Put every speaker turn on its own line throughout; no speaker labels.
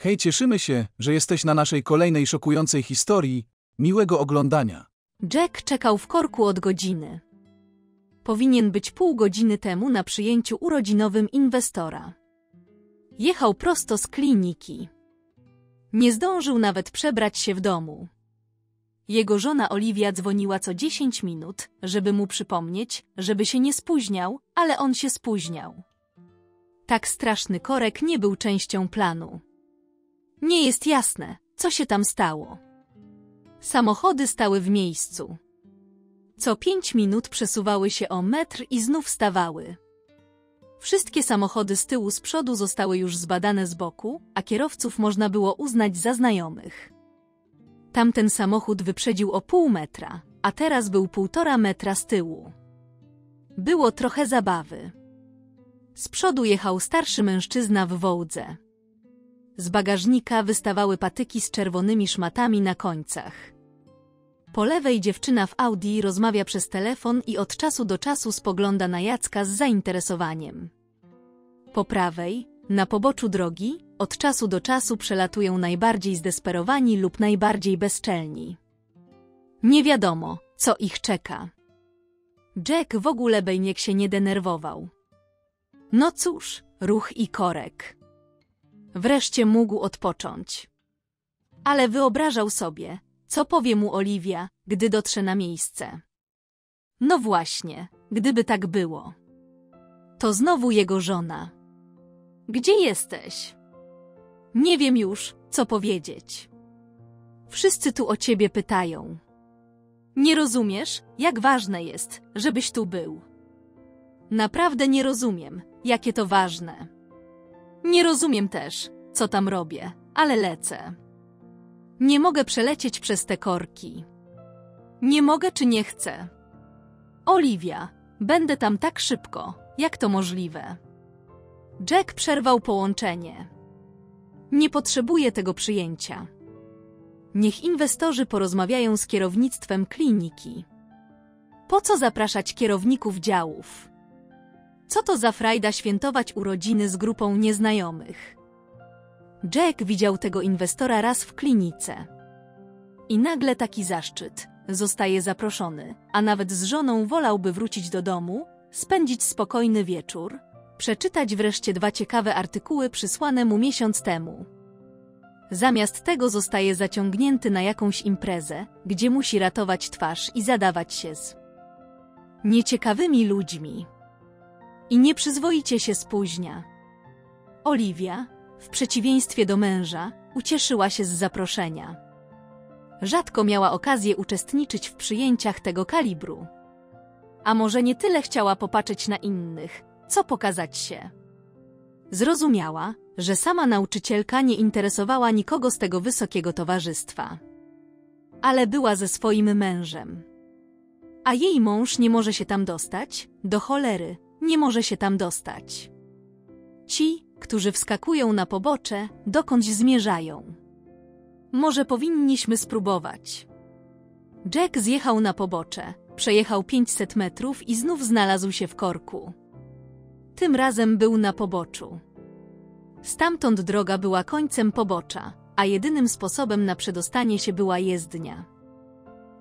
Hej, cieszymy się, że jesteś na naszej kolejnej szokującej historii. Miłego oglądania.
Jack czekał w korku od godziny. Powinien być pół godziny temu na przyjęciu urodzinowym inwestora. Jechał prosto z kliniki. Nie zdążył nawet przebrać się w domu. Jego żona Oliwia dzwoniła co 10 minut, żeby mu przypomnieć, żeby się nie spóźniał, ale on się spóźniał. Tak straszny korek nie był częścią planu. Nie jest jasne, co się tam stało. Samochody stały w miejscu. Co pięć minut przesuwały się o metr i znów stawały. Wszystkie samochody z tyłu z przodu zostały już zbadane z boku, a kierowców można było uznać za znajomych. Tamten samochód wyprzedził o pół metra, a teraz był półtora metra z tyłu. Było trochę zabawy. Z przodu jechał starszy mężczyzna w wołdze. Z bagażnika wystawały patyki z czerwonymi szmatami na końcach. Po lewej dziewczyna w Audi rozmawia przez telefon i od czasu do czasu spogląda na Jacka z zainteresowaniem. Po prawej, na poboczu drogi, od czasu do czasu przelatują najbardziej zdesperowani lub najbardziej bezczelni. Nie wiadomo, co ich czeka. Jack w ogóle Bejniek się nie denerwował. No cóż, ruch i korek. Wreszcie mógł odpocząć. Ale wyobrażał sobie, co powie mu Oliwia, gdy dotrze na miejsce. No właśnie, gdyby tak było. To znowu jego żona. Gdzie jesteś? Nie wiem już, co powiedzieć. Wszyscy tu o ciebie pytają. Nie rozumiesz, jak ważne jest, żebyś tu był. Naprawdę nie rozumiem, jakie to ważne. Nie rozumiem też, co tam robię, ale lecę. Nie mogę przelecieć przez te korki. Nie mogę czy nie chcę. Oliwia, będę tam tak szybko, jak to możliwe. Jack przerwał połączenie. Nie potrzebuję tego przyjęcia. Niech inwestorzy porozmawiają z kierownictwem kliniki. Po co zapraszać kierowników działów? Co to za frajda świętować urodziny z grupą nieznajomych? Jack widział tego inwestora raz w klinice. I nagle taki zaszczyt. Zostaje zaproszony, a nawet z żoną wolałby wrócić do domu, spędzić spokojny wieczór, przeczytać wreszcie dwa ciekawe artykuły przysłane mu miesiąc temu. Zamiast tego zostaje zaciągnięty na jakąś imprezę, gdzie musi ratować twarz i zadawać się z nieciekawymi ludźmi. I nieprzyzwoicie się spóźnia. Oliwia, w przeciwieństwie do męża, ucieszyła się z zaproszenia. Rzadko miała okazję uczestniczyć w przyjęciach tego kalibru. A może nie tyle chciała popatrzeć na innych, co pokazać się. Zrozumiała, że sama nauczycielka nie interesowała nikogo z tego wysokiego towarzystwa. Ale była ze swoim mężem. A jej mąż nie może się tam dostać? Do cholery, nie może się tam dostać. Ci, którzy wskakują na pobocze, dokądś zmierzają. Może powinniśmy spróbować. Jack zjechał na pobocze, przejechał 500 metrów i znów znalazł się w korku. Tym razem był na poboczu. Stamtąd droga była końcem pobocza, a jedynym sposobem na przedostanie się była jezdnia.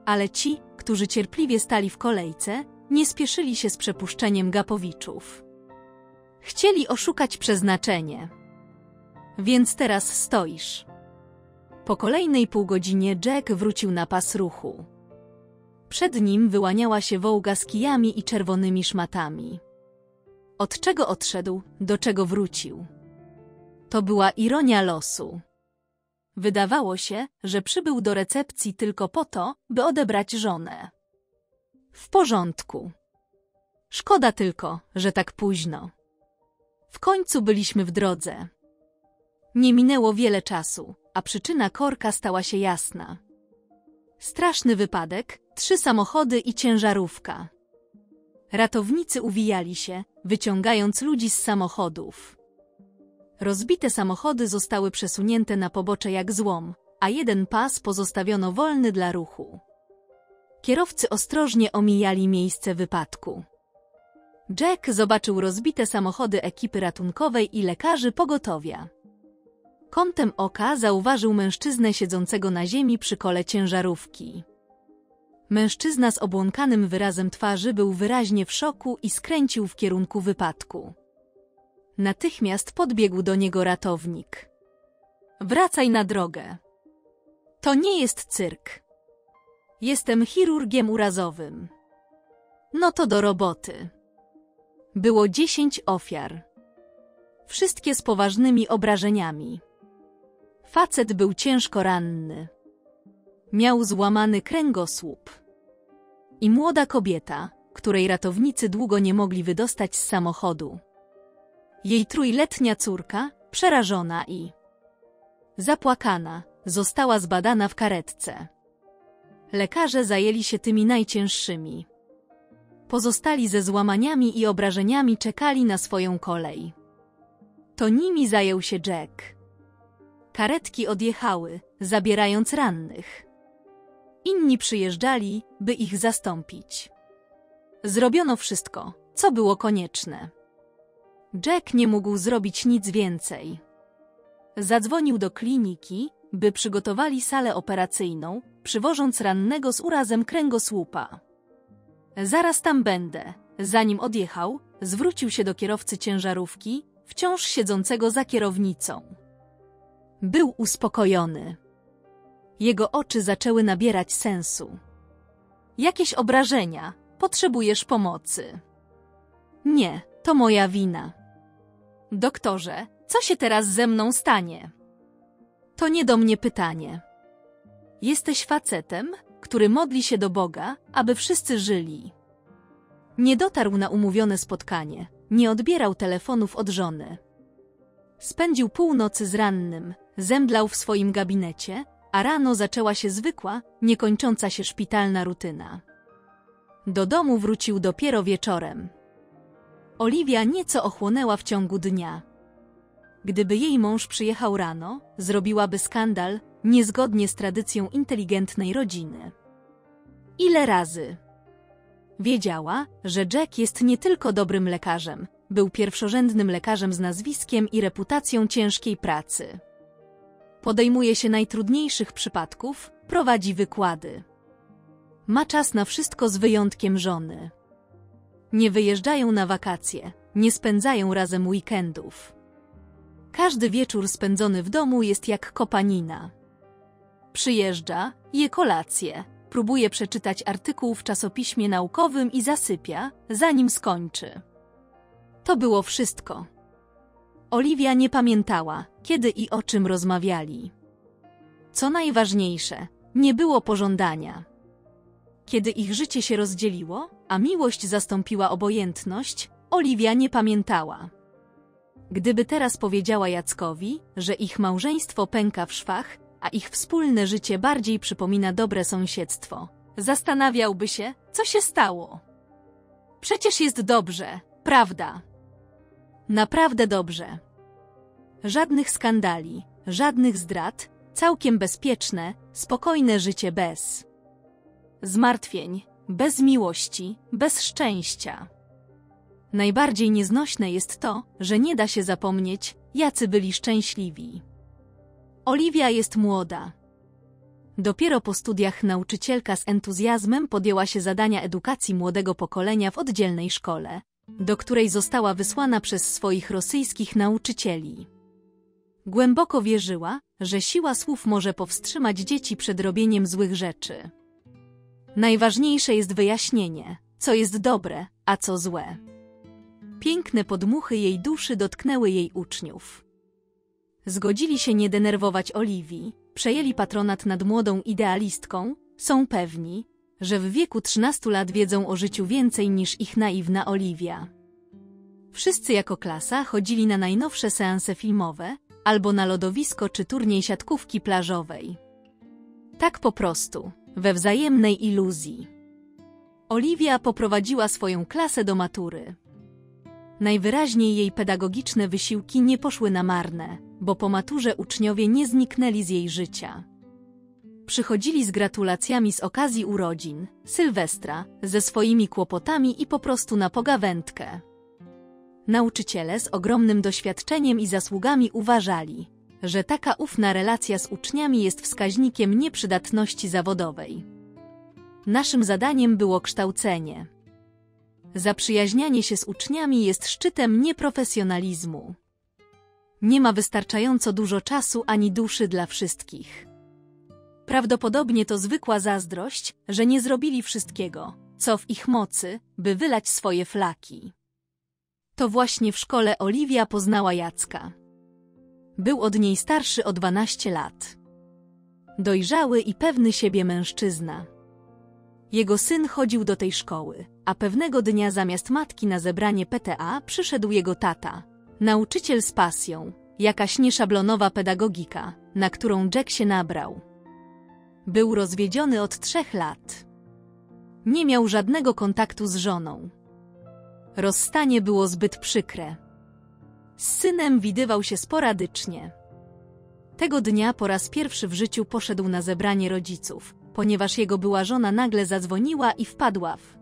Ale ci, którzy cierpliwie stali w kolejce, nie spieszyli się z przepuszczeniem gapowiczów. Chcieli oszukać przeznaczenie. Więc teraz stoisz. Po kolejnej półgodzinie Jack wrócił na pas ruchu. Przed nim wyłaniała się wołga z kijami i czerwonymi szmatami. Od czego odszedł, do czego wrócił? To była ironia losu. Wydawało się, że przybył do recepcji tylko po to, by odebrać żonę. W porządku. Szkoda tylko, że tak późno. W końcu byliśmy w drodze. Nie minęło wiele czasu, a przyczyna korka stała się jasna. Straszny wypadek, trzy samochody i ciężarówka. Ratownicy uwijali się, wyciągając ludzi z samochodów. Rozbite samochody zostały przesunięte na pobocze jak złom, a jeden pas pozostawiono wolny dla ruchu. Kierowcy ostrożnie omijali miejsce wypadku. Jack zobaczył rozbite samochody ekipy ratunkowej i lekarzy pogotowia. Kątem oka zauważył mężczyznę siedzącego na ziemi przy kole ciężarówki. Mężczyzna z obłąkanym wyrazem twarzy był wyraźnie w szoku i skręcił w kierunku wypadku. Natychmiast podbiegł do niego ratownik. Wracaj na drogę. To nie jest cyrk. Jestem chirurgiem urazowym. No to do roboty. Było dziesięć ofiar. Wszystkie z poważnymi obrażeniami. Facet był ciężko ranny. Miał złamany kręgosłup. I młoda kobieta, której ratownicy długo nie mogli wydostać z samochodu. Jej trójletnia córka, przerażona i zapłakana, została zbadana w karetce. Lekarze zajęli się tymi najcięższymi. Pozostali ze złamaniami i obrażeniami czekali na swoją kolej. To nimi zajął się Jack. Karetki odjechały, zabierając rannych. Inni przyjeżdżali, by ich zastąpić. Zrobiono wszystko, co było konieczne. Jack nie mógł zrobić nic więcej. Zadzwonił do kliniki, by przygotowali salę operacyjną, przywożąc rannego z urazem kręgosłupa. Zaraz tam będę. Zanim odjechał, zwrócił się do kierowcy ciężarówki, wciąż siedzącego za kierownicą. Był uspokojony. Jego oczy zaczęły nabierać sensu. Jakieś obrażenia, potrzebujesz pomocy. Nie, to moja wina. Doktorze, co się teraz ze mną stanie? To nie do mnie pytanie. Jesteś facetem, który modli się do Boga, aby wszyscy żyli. Nie dotarł na umówione spotkanie, nie odbierał telefonów od żony. Spędził północy z rannym, zemdlał w swoim gabinecie, a rano zaczęła się zwykła, niekończąca się szpitalna rutyna. Do domu wrócił dopiero wieczorem. Oliwia nieco ochłonęła w ciągu dnia. Gdyby jej mąż przyjechał rano, zrobiłaby skandal, niezgodnie z tradycją inteligentnej rodziny. Ile razy? Wiedziała, że Jack jest nie tylko dobrym lekarzem, był pierwszorzędnym lekarzem z nazwiskiem i reputacją ciężkiej pracy. Podejmuje się najtrudniejszych przypadków, prowadzi wykłady. Ma czas na wszystko z wyjątkiem żony. Nie wyjeżdżają na wakacje, nie spędzają razem weekendów. Każdy wieczór spędzony w domu jest jak kopanina. Przyjeżdża, je kolację, próbuje przeczytać artykuł w czasopiśmie naukowym i zasypia, zanim skończy. To było wszystko. Oliwia nie pamiętała, kiedy i o czym rozmawiali. Co najważniejsze, nie było pożądania. Kiedy ich życie się rozdzieliło, a miłość zastąpiła obojętność, Oliwia nie pamiętała. Gdyby teraz powiedziała Jackowi, że ich małżeństwo pęka w szwach, a ich wspólne życie bardziej przypomina dobre sąsiedztwo, zastanawiałby się, co się stało. Przecież jest dobrze, prawda? Naprawdę dobrze. Żadnych skandali, żadnych zdrad, całkiem bezpieczne, spokojne życie bez zmartwień, bez miłości, bez szczęścia. Najbardziej nieznośne jest to, że nie da się zapomnieć, jacy byli szczęśliwi. Oliwia jest młoda. Dopiero po studiach nauczycielka z entuzjazmem podjęła się zadania edukacji młodego pokolenia w oddzielnej szkole, do której została wysłana przez swoich rosyjskich nauczycieli. Głęboko wierzyła, że siła słów może powstrzymać dzieci przed robieniem złych rzeczy. Najważniejsze jest wyjaśnienie, co jest dobre, a co złe. Piękne podmuchy jej duszy dotknęły jej uczniów. Zgodzili się nie denerwować Oliwii, przejęli patronat nad młodą idealistką, są pewni, że w wieku 13 lat wiedzą o życiu więcej niż ich naiwna Oliwia. Wszyscy jako klasa chodzili na najnowsze seanse filmowe, albo na lodowisko czy turniej siatkówki plażowej. Tak po prostu, we wzajemnej iluzji. Oliwia poprowadziła swoją klasę do matury. Najwyraźniej jej pedagogiczne wysiłki nie poszły na marne, bo po maturze uczniowie nie zniknęli z jej życia. Przychodzili z gratulacjami z okazji urodzin, Sylwestra, ze swoimi kłopotami i po prostu na pogawędkę. Nauczyciele z ogromnym doświadczeniem i zasługami uważali, że taka ufna relacja z uczniami jest wskaźnikiem nieprzydatności zawodowej. Naszym zadaniem było kształcenie. Zaprzyjaźnianie się z uczniami jest szczytem nieprofesjonalizmu. Nie ma wystarczająco dużo czasu ani duszy dla wszystkich. Prawdopodobnie to zwykła zazdrość, że nie zrobili wszystkiego, co w ich mocy, by wylać swoje flaki. To właśnie w szkole Oliwia poznała Jacka. Był od niej starszy o 12 lat. Dojrzały i pewny siebie mężczyzna. Jego syn chodził do tej szkoły, a pewnego dnia zamiast matki na zebranie PTA przyszedł jego tata. Nauczyciel z pasją, jakaś nieszablonowa pedagogika, na którą Jack się nabrał. Był rozwiedziony od trzech lat. Nie miał żadnego kontaktu z żoną. Rozstanie było zbyt przykre. Z synem widywał się sporadycznie. Tego dnia po raz pierwszy w życiu poszedł na zebranie rodziców, ponieważ jego była żona nagle zadzwoniła i wpadła w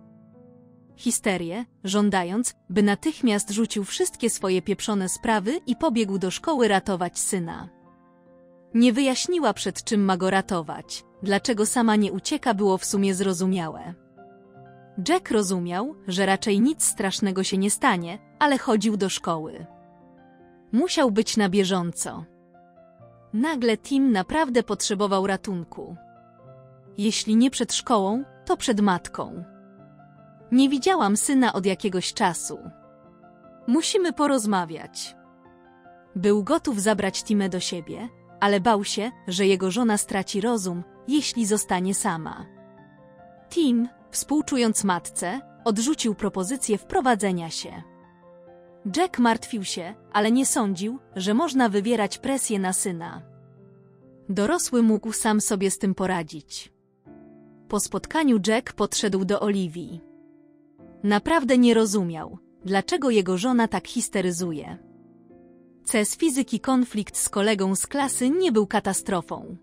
histerię, żądając, by natychmiast rzucił wszystkie swoje pieprzone sprawy i pobiegł do szkoły ratować syna. Nie wyjaśniła przed czym ma go ratować, dlaczego sama nie ucieka było w sumie zrozumiałe. Jack rozumiał, że raczej nic strasznego się nie stanie, ale chodził do szkoły. Musiał być na bieżąco. Nagle Tim naprawdę potrzebował ratunku. Jeśli nie przed szkołą, to przed matką. Nie widziałam syna od jakiegoś czasu. Musimy porozmawiać. Był gotów zabrać Timę do siebie, ale bał się, że jego żona straci rozum, jeśli zostanie sama. Tim, współczując matce, odrzucił propozycję wprowadzenia się. Jack martwił się, ale nie sądził, że można wywierać presję na syna. Dorosły mógł sam sobie z tym poradzić. Po spotkaniu Jack podszedł do Oliwii. Naprawdę nie rozumiał, dlaczego jego żona tak histeryzuje. C z fizyki konflikt z kolegą z klasy nie był katastrofą.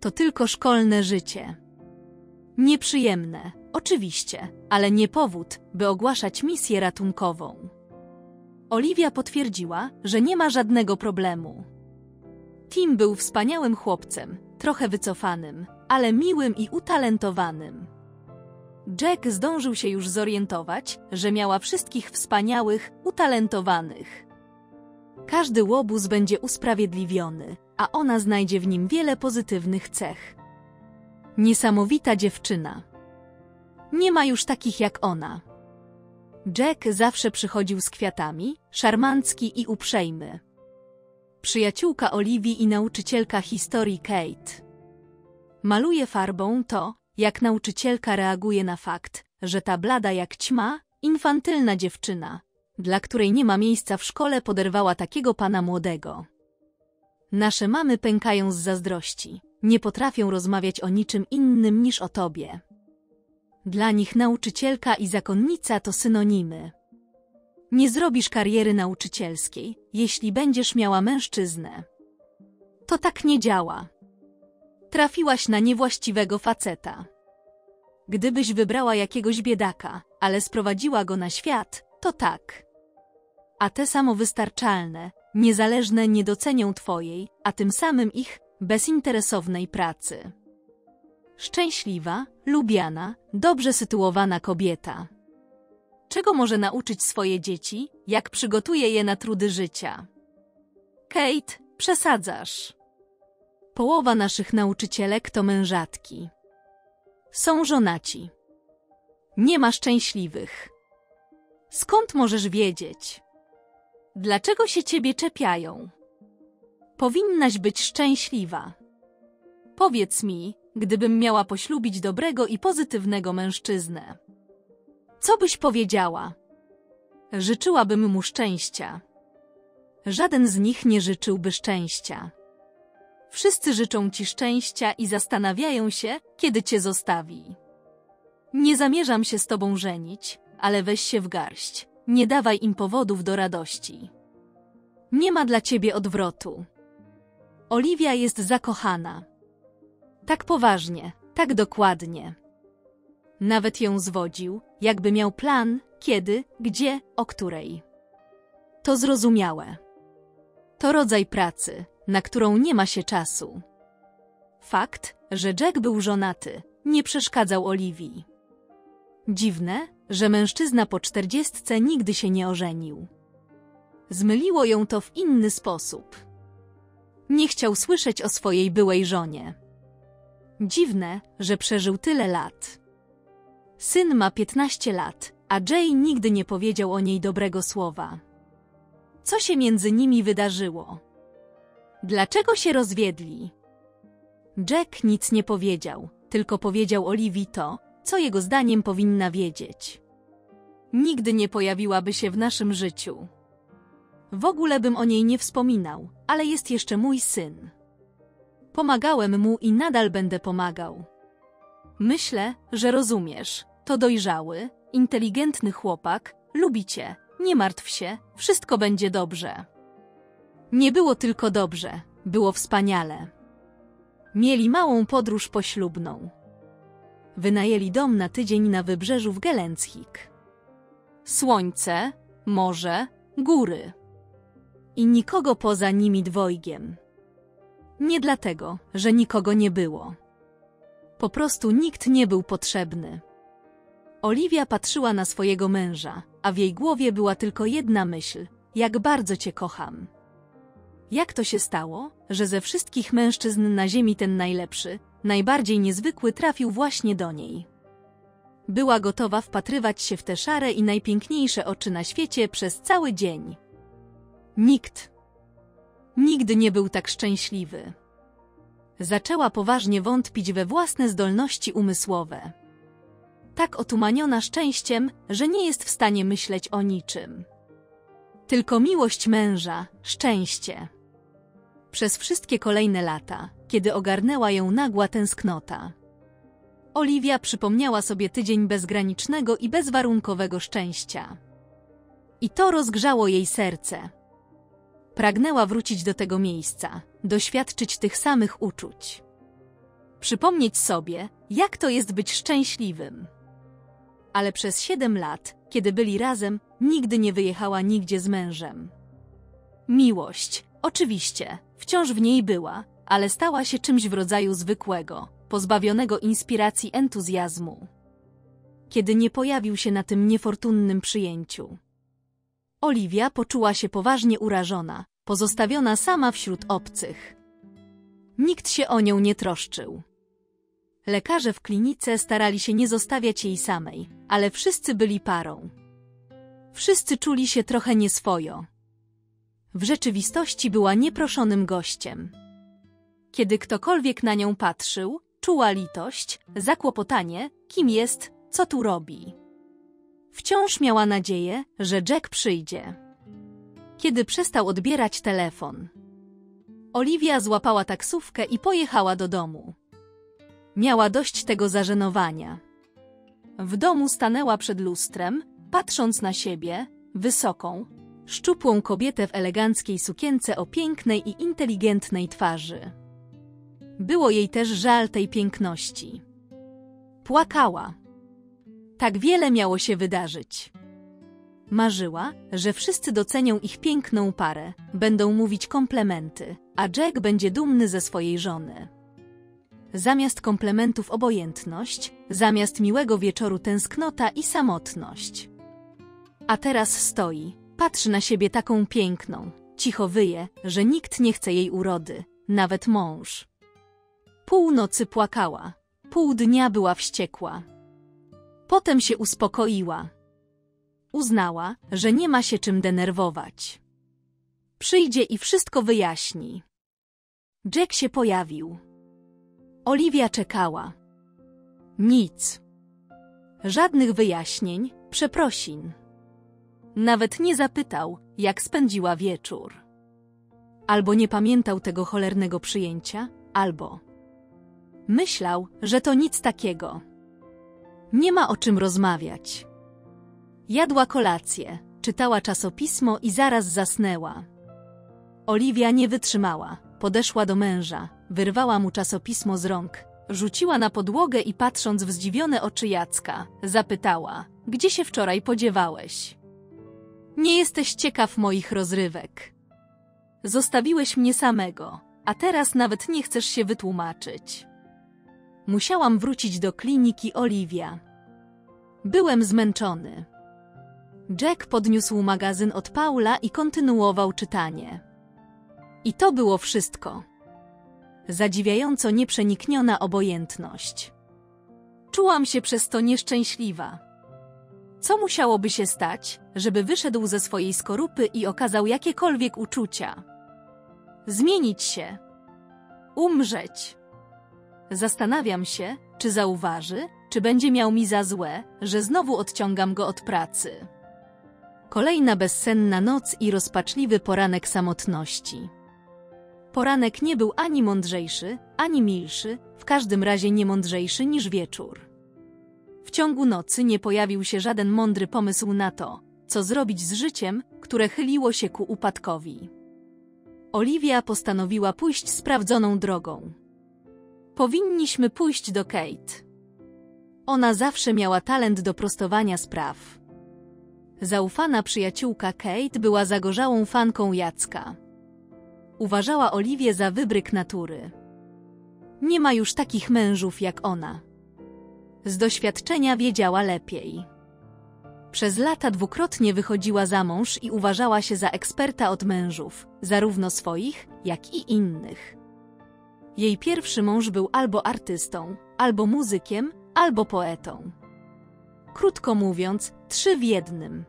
To tylko szkolne życie. Nieprzyjemne, oczywiście, ale nie powód, by ogłaszać misję ratunkową. Oliwia potwierdziła, że nie ma żadnego problemu. Tim był wspaniałym chłopcem, trochę wycofanym, ale miłym i utalentowanym. Jack zdążył się już zorientować, że miała wszystkich wspaniałych, utalentowanych. Każdy łobuz będzie usprawiedliwiony, a ona znajdzie w nim wiele pozytywnych cech. Niesamowita dziewczyna. Nie ma już takich jak ona. Jack zawsze przychodził z kwiatami, szarmancki i uprzejmy. Przyjaciółka Oliwii i nauczycielka historii Kate. Maluje farbą to, jak nauczycielka reaguje na fakt, że ta blada jak ćma, infantylna dziewczyna, dla której nie ma miejsca w szkole, poderwała takiego pana młodego. Nasze mamy pękają z zazdrości, nie potrafią rozmawiać o niczym innym niż o tobie. Dla nich nauczycielka i zakonnica to synonimy. Nie zrobisz kariery nauczycielskiej, jeśli będziesz miała mężczyznę. To tak nie działa. Trafiłaś na niewłaściwego faceta. Gdybyś wybrała jakiegoś biedaka, ale sprowadziła go na świat, to tak. A te samowystarczalne, niezależne nie docenią twojej, a tym samym ich, bezinteresownej pracy. Szczęśliwa, lubiana, dobrze sytuowana kobieta. Czego może nauczyć swoje dzieci, jak przygotuje je na trudy życia? Kate, przesadzasz. Połowa naszych nauczycielek to mężatki. Są żonaci. Nie ma szczęśliwych. Skąd możesz wiedzieć? Dlaczego się ciebie czepiają? Powinnaś być szczęśliwa. Powiedz mi, gdybym miała poślubić dobrego i pozytywnego mężczyznę. Co byś powiedziała? Życzyłabym mu szczęścia. Żaden z nich nie życzyłby szczęścia. Wszyscy życzą ci szczęścia i zastanawiają się, kiedy cię zostawi. Nie zamierzam się z tobą żenić, ale weź się w garść. Nie dawaj im powodów do radości. Nie ma dla ciebie odwrotu. Oliwia jest zakochana. Tak poważnie, tak dokładnie. Nawet ją zwodził, jakby miał plan, kiedy, gdzie, o której. To zrozumiałe. To rodzaj pracy, na którą nie ma się czasu. Fakt, że Jack był żonaty, nie przeszkadzał Oliwii. Dziwne, że mężczyzna po czterdziestce nigdy się nie ożenił. Zmyliło ją to w inny sposób. Nie chciał słyszeć o swojej byłej żonie. Dziwne, że przeżył tyle lat. Syn ma 15 lat, a Jay nigdy nie powiedział o niej dobrego słowa. Co się między nimi wydarzyło? Dlaczego się rozwiedli? Jack nic nie powiedział, tylko powiedział Oliwii to, co jego zdaniem powinna wiedzieć. Nigdy nie pojawiłaby się w naszym życiu. W ogóle bym o niej nie wspominał, ale jest jeszcze mój syn. Pomagałem mu i nadal będę pomagał. Myślę, że rozumiesz. To dojrzały, inteligentny chłopak, lubi cię, nie martw się, wszystko będzie dobrze. Nie było tylko dobrze, było wspaniale. Mieli małą podróż poślubną. Wynajęli dom na tydzień na wybrzeżu w Gelendzhik. Słońce, morze, góry. I nikogo poza nimi dwojgiem. Nie dlatego, że nikogo nie było. Po prostu nikt nie był potrzebny. Oliwia patrzyła na swojego męża, a w jej głowie była tylko jedna myśl: jak bardzo cię kocham. Jak to się stało, że ze wszystkich mężczyzn na ziemi ten najlepszy, najbardziej niezwykły trafił właśnie do niej? Była gotowa wpatrywać się w te szare i najpiękniejsze oczy na świecie przez cały dzień. Nikt. Nigdy nie był tak szczęśliwy. Zaczęła poważnie wątpić we własne zdolności umysłowe. Tak otumaniona szczęściem, że nie jest w stanie myśleć o niczym. Tylko miłość męża, szczęście. Przez wszystkie kolejne lata, kiedy ogarnęła ją nagła tęsknota. Oliwia przypomniała sobie tydzień bezgranicznego i bezwarunkowego szczęścia. I to rozgrzało jej serce. Pragnęła wrócić do tego miejsca, doświadczyć tych samych uczuć. Przypomnieć sobie, jak to jest być szczęśliwym. Ale przez siedem lat, kiedy byli razem, nigdy nie wyjechała nigdzie z mężem. Miłość, oczywiście, wciąż w niej była, ale stała się czymś w rodzaju zwykłego, pozbawionego inspiracji entuzjazmu. Kiedy nie pojawił się na tym niefortunnym przyjęciu. Oliwia poczuła się poważnie urażona, pozostawiona sama wśród obcych. Nikt się o nią nie troszczył. Lekarze w klinice starali się nie zostawiać jej samej, ale wszyscy byli parą. Wszyscy czuli się trochę nieswojo. W rzeczywistości była nieproszonym gościem. Kiedy ktokolwiek na nią patrzył, czuła litość, zakłopotanie, kim jest, co tu robi. Wciąż miała nadzieję, że Jack przyjdzie. Kiedy przestał odbierać telefon, Oliwia złapała taksówkę i pojechała do domu. Miała dość tego zażenowania. W domu stanęła przed lustrem, patrząc na siebie, wysoką, szczupłą kobietę w eleganckiej sukience o pięknej i inteligentnej twarzy. Było jej też żal tej piękności. Płakała. Tak wiele miało się wydarzyć. Marzyła, że wszyscy docenią ich piękną parę, będą mówić komplementy, a Jack będzie dumny ze swojej żony. Zamiast komplementów obojętność, zamiast miłego wieczoru tęsknota i samotność. A teraz stoi, patrzy na siebie taką piękną, cicho wyje, że nikt nie chce jej urody, nawet mąż. Pół nocy płakała, pół dnia była wściekła. Potem się uspokoiła. Uznała, że nie ma się czym denerwować. Przyjdzie i wszystko wyjaśni. Jack się pojawił. Oliwia czekała. Nic. Żadnych wyjaśnień, przeprosin. Nawet nie zapytał, jak spędziła wieczór. Albo nie pamiętał tego cholernego przyjęcia, albo myślał, że to nic takiego. Nie ma o czym rozmawiać. Jadła kolację, czytała czasopismo i zaraz zasnęła. Oliwia nie wytrzymała, podeszła do męża, wyrwała mu czasopismo z rąk, rzuciła na podłogę i patrząc w zdziwione oczy Jacka, zapytała, gdzie się wczoraj podziewałeś? Nie jesteś ciekaw moich rozrywek. Zostawiłeś mnie samego, a teraz nawet nie chcesz się wytłumaczyć. Musiałam wrócić do kliniki Olivia. Byłem zmęczony. Jack podniósł magazyn od Paula i kontynuował czytanie. I to było wszystko. Zadziwiająco nieprzenikniona obojętność. Czułam się przez to nieszczęśliwa. Co musiałoby się stać, żeby wyszedł ze swojej skorupy i okazał jakiekolwiek uczucia? Zmienić się. Umrzeć. Zastanawiam się, czy zauważy, czy będzie miał mi za złe, że znowu odciągam go od pracy. Kolejna bezsenna noc i rozpaczliwy poranek samotności. Poranek nie był ani mądrzejszy, ani milszy, w każdym razie nie mądrzejszy niż wieczór. W ciągu nocy nie pojawił się żaden mądry pomysł na to, co zrobić z życiem, które chyliło się ku upadkowi. Olivia postanowiła pójść sprawdzoną drogą. Powinniśmy pójść do Kate. Ona zawsze miała talent do prostowania spraw. Zaufana przyjaciółka Kate była zagorzałą fanką Jacka. Uważała Oliwię za wybryk natury. Nie ma już takich mężów jak ona. Z doświadczenia wiedziała lepiej. Przez lata dwukrotnie wychodziła za mąż i uważała się za eksperta od mężów, zarówno swoich, jak i innych. Jej pierwszy mąż był albo artystą, albo muzykiem, albo poetą. Krótko mówiąc, trzy w jednym.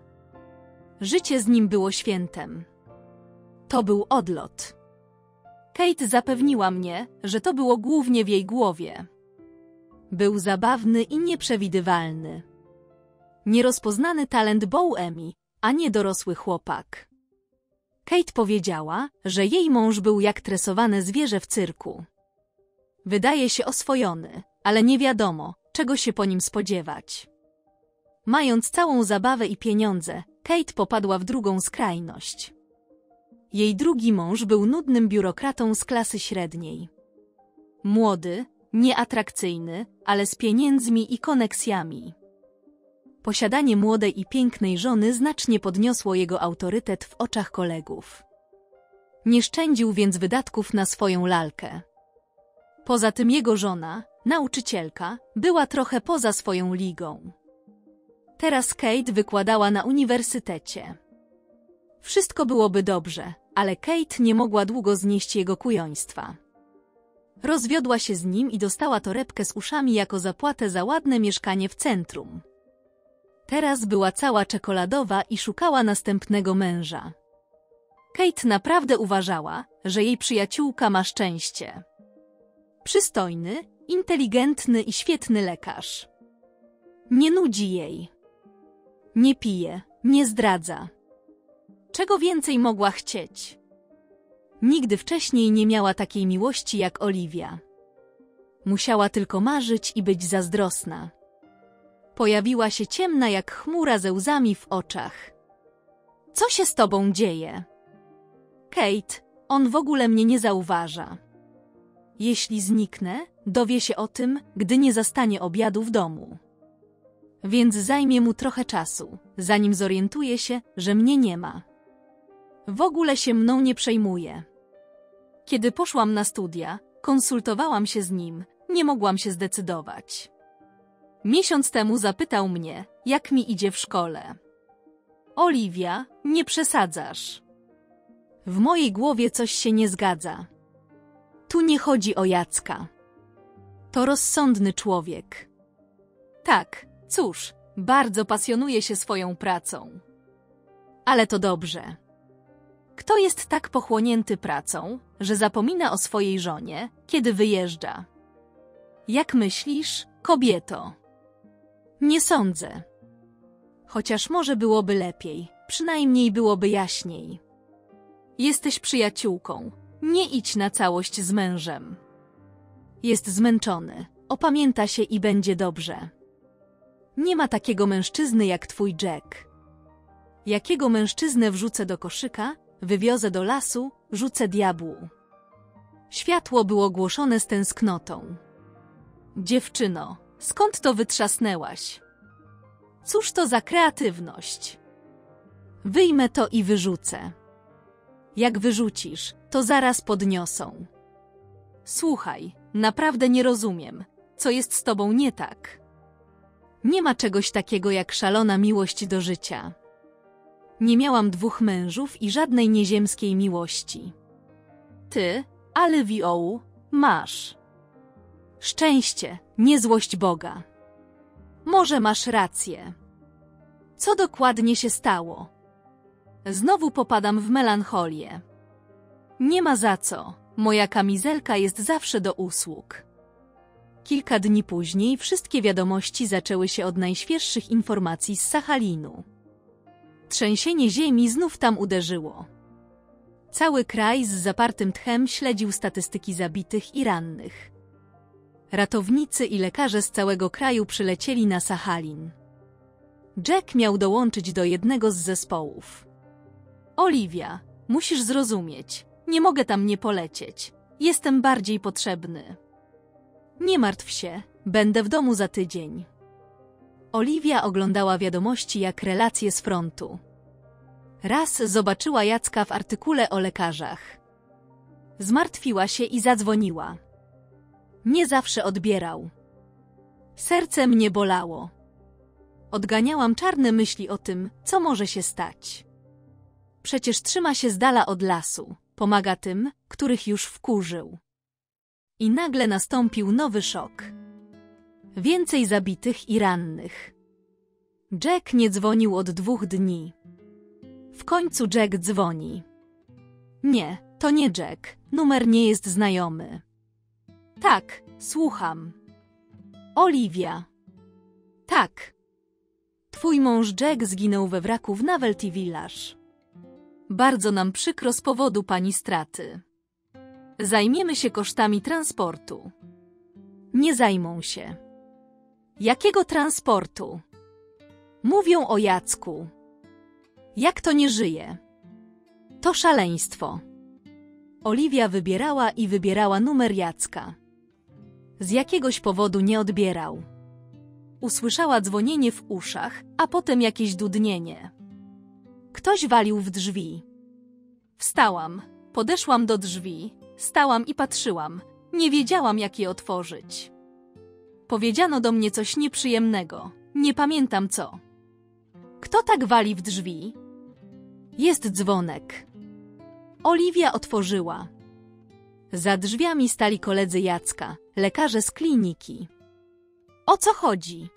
Życie z nim było świętem. To był odlot. Kate zapewniła mnie, że to było głównie w jej głowie. Był zabawny i nieprzewidywalny. Nierozpoznany talent Bohemi, a nie dorosły chłopak. Kate powiedziała, że jej mąż był jak tresowane zwierzę w cyrku. Wydaje się oswojony, ale nie wiadomo, czego się po nim spodziewać. Mając całą zabawę i pieniądze, Kate popadła w drugą skrajność. Jej drugi mąż był nudnym biurokratą z klasy średniej. Młody, nieatrakcyjny, ale z pieniędzmi i koneksjami. Posiadanie młodej i pięknej żony znacznie podniosło jego autorytet w oczach kolegów. Nie szczędził więc wydatków na swoją lalkę. Poza tym jego żona, nauczycielka, była trochę poza swoją ligą. Teraz Kate wykładała na uniwersytecie. Wszystko byłoby dobrze, ale Kate nie mogła długo znieść jego kujoństwa. Rozwiodła się z nim i dostała torebkę z uszami jako zapłatę za ładne mieszkanie w centrum. Teraz była cała czekoladowa i szukała następnego męża. Kate naprawdę uważała, że jej przyjaciółka ma szczęście. Przystojny, inteligentny i świetny lekarz. Nie nudzi jej. Nie pije, nie zdradza. Czego więcej mogła chcieć? Nigdy wcześniej nie miała takiej miłości jak Oliwia. Musiała tylko marzyć i być zazdrosna. Pojawiła się ciemna jak chmura ze łzami w oczach. Co się z tobą dzieje? Kate, on w ogóle mnie nie zauważa. Jeśli zniknę, dowie się o tym, gdy nie zastanie obiadu w domu. Więc zajmie mu trochę czasu, zanim zorientuje się, że mnie nie ma. W ogóle się mną nie przejmuje. Kiedy poszłam na studia, konsultowałam się z nim, nie mogłam się zdecydować. Miesiąc temu zapytał mnie, jak mi idzie w szkole. Oliwia, nie przesadzasz. W mojej głowie coś się nie zgadza. Tu nie chodzi o Jacka. To rozsądny człowiek. Tak, cóż, bardzo pasjonuje się swoją pracą. Ale to dobrze. Kto jest tak pochłonięty pracą, że zapomina o swojej żonie, kiedy wyjeżdża? Jak myślisz, kobieto? Nie sądzę. Chociaż może byłoby lepiej, przynajmniej byłoby jaśniej. Jesteś przyjaciółką, nie idź na całość z mężem. Jest zmęczony, opamięta się i będzie dobrze. Nie ma takiego mężczyzny jak twój Jack. Jakiego mężczyznę wrzucę do koszyka, wywiozę do lasu, rzucę diabłu. Światło było głoszone z tęsknotą. Dziewczyno, skąd to wytrzasnęłaś? Cóż to za kreatywność? Wyjmę to i wyrzucę. Jak wyrzucisz, to zaraz podniosą. Słuchaj, naprawdę nie rozumiem, co jest z tobą nie tak. Nie ma czegoś takiego jak szalona miłość do życia. Nie miałam dwóch mężów i żadnej nieziemskiej miłości. Ty, ale wioł, masz. Szczęście, nie złość Boga. Może masz rację. Co dokładnie się stało? Znowu popadam w melancholię. Nie ma za co, moja kamizelka jest zawsze do usług. Kilka dni później wszystkie wiadomości zaczęły się od najświeższych informacji z Sachalinu. Trzęsienie ziemi znów tam uderzyło. Cały kraj z zapartym tchem śledził statystyki zabitych i rannych. Ratownicy i lekarze z całego kraju przylecieli na Sachalin. Jack miał dołączyć do jednego z zespołów. Oliwia, musisz zrozumieć, nie mogę tam nie polecieć. Jestem bardziej potrzebny. Nie martw się, będę w domu za tydzień. Oliwia oglądała wiadomości jak relacje z frontu. Raz zobaczyła Jacka w artykule o lekarzach. Zmartwiła się i zadzwoniła. Nie zawsze odbierał. Serce mnie bolało. Odganiałam czarne myśli o tym, co może się stać. Przecież trzyma się z dala od lasu, pomaga tym, których już wkurzył. I nagle nastąpił nowy szok. Więcej zabitych i rannych. Jack nie dzwonił od dwóch dni. W końcu Jack dzwoni. Nie, to nie Jack, numer nie jest znajomy. Tak, słucham. Oliwia. Tak. Twój mąż Jack zginął we wraku w Novelty Village. Bardzo nam przykro z powodu pani straty. Zajmiemy się kosztami transportu. Nie zajmą się. Jakiego transportu? Mówią o Jacku. Jak to nie żyje? To szaleństwo. Oliwia wybierała i wybierała numer Jacka. Z jakiegoś powodu nie odbierał. Usłyszała dzwonienie w uszach, a potem jakieś dudnienie. Ktoś walił w drzwi. Wstałam, podeszłam do drzwi, stałam i patrzyłam. Nie wiedziałam, jak je otworzyć. Powiedziano do mnie coś nieprzyjemnego. Nie pamiętam co. Kto tak wali w drzwi? Jest dzwonek. Oliwia otworzyła. Za drzwiami stali koledzy Jacka, lekarze z kliniki. O co chodzi?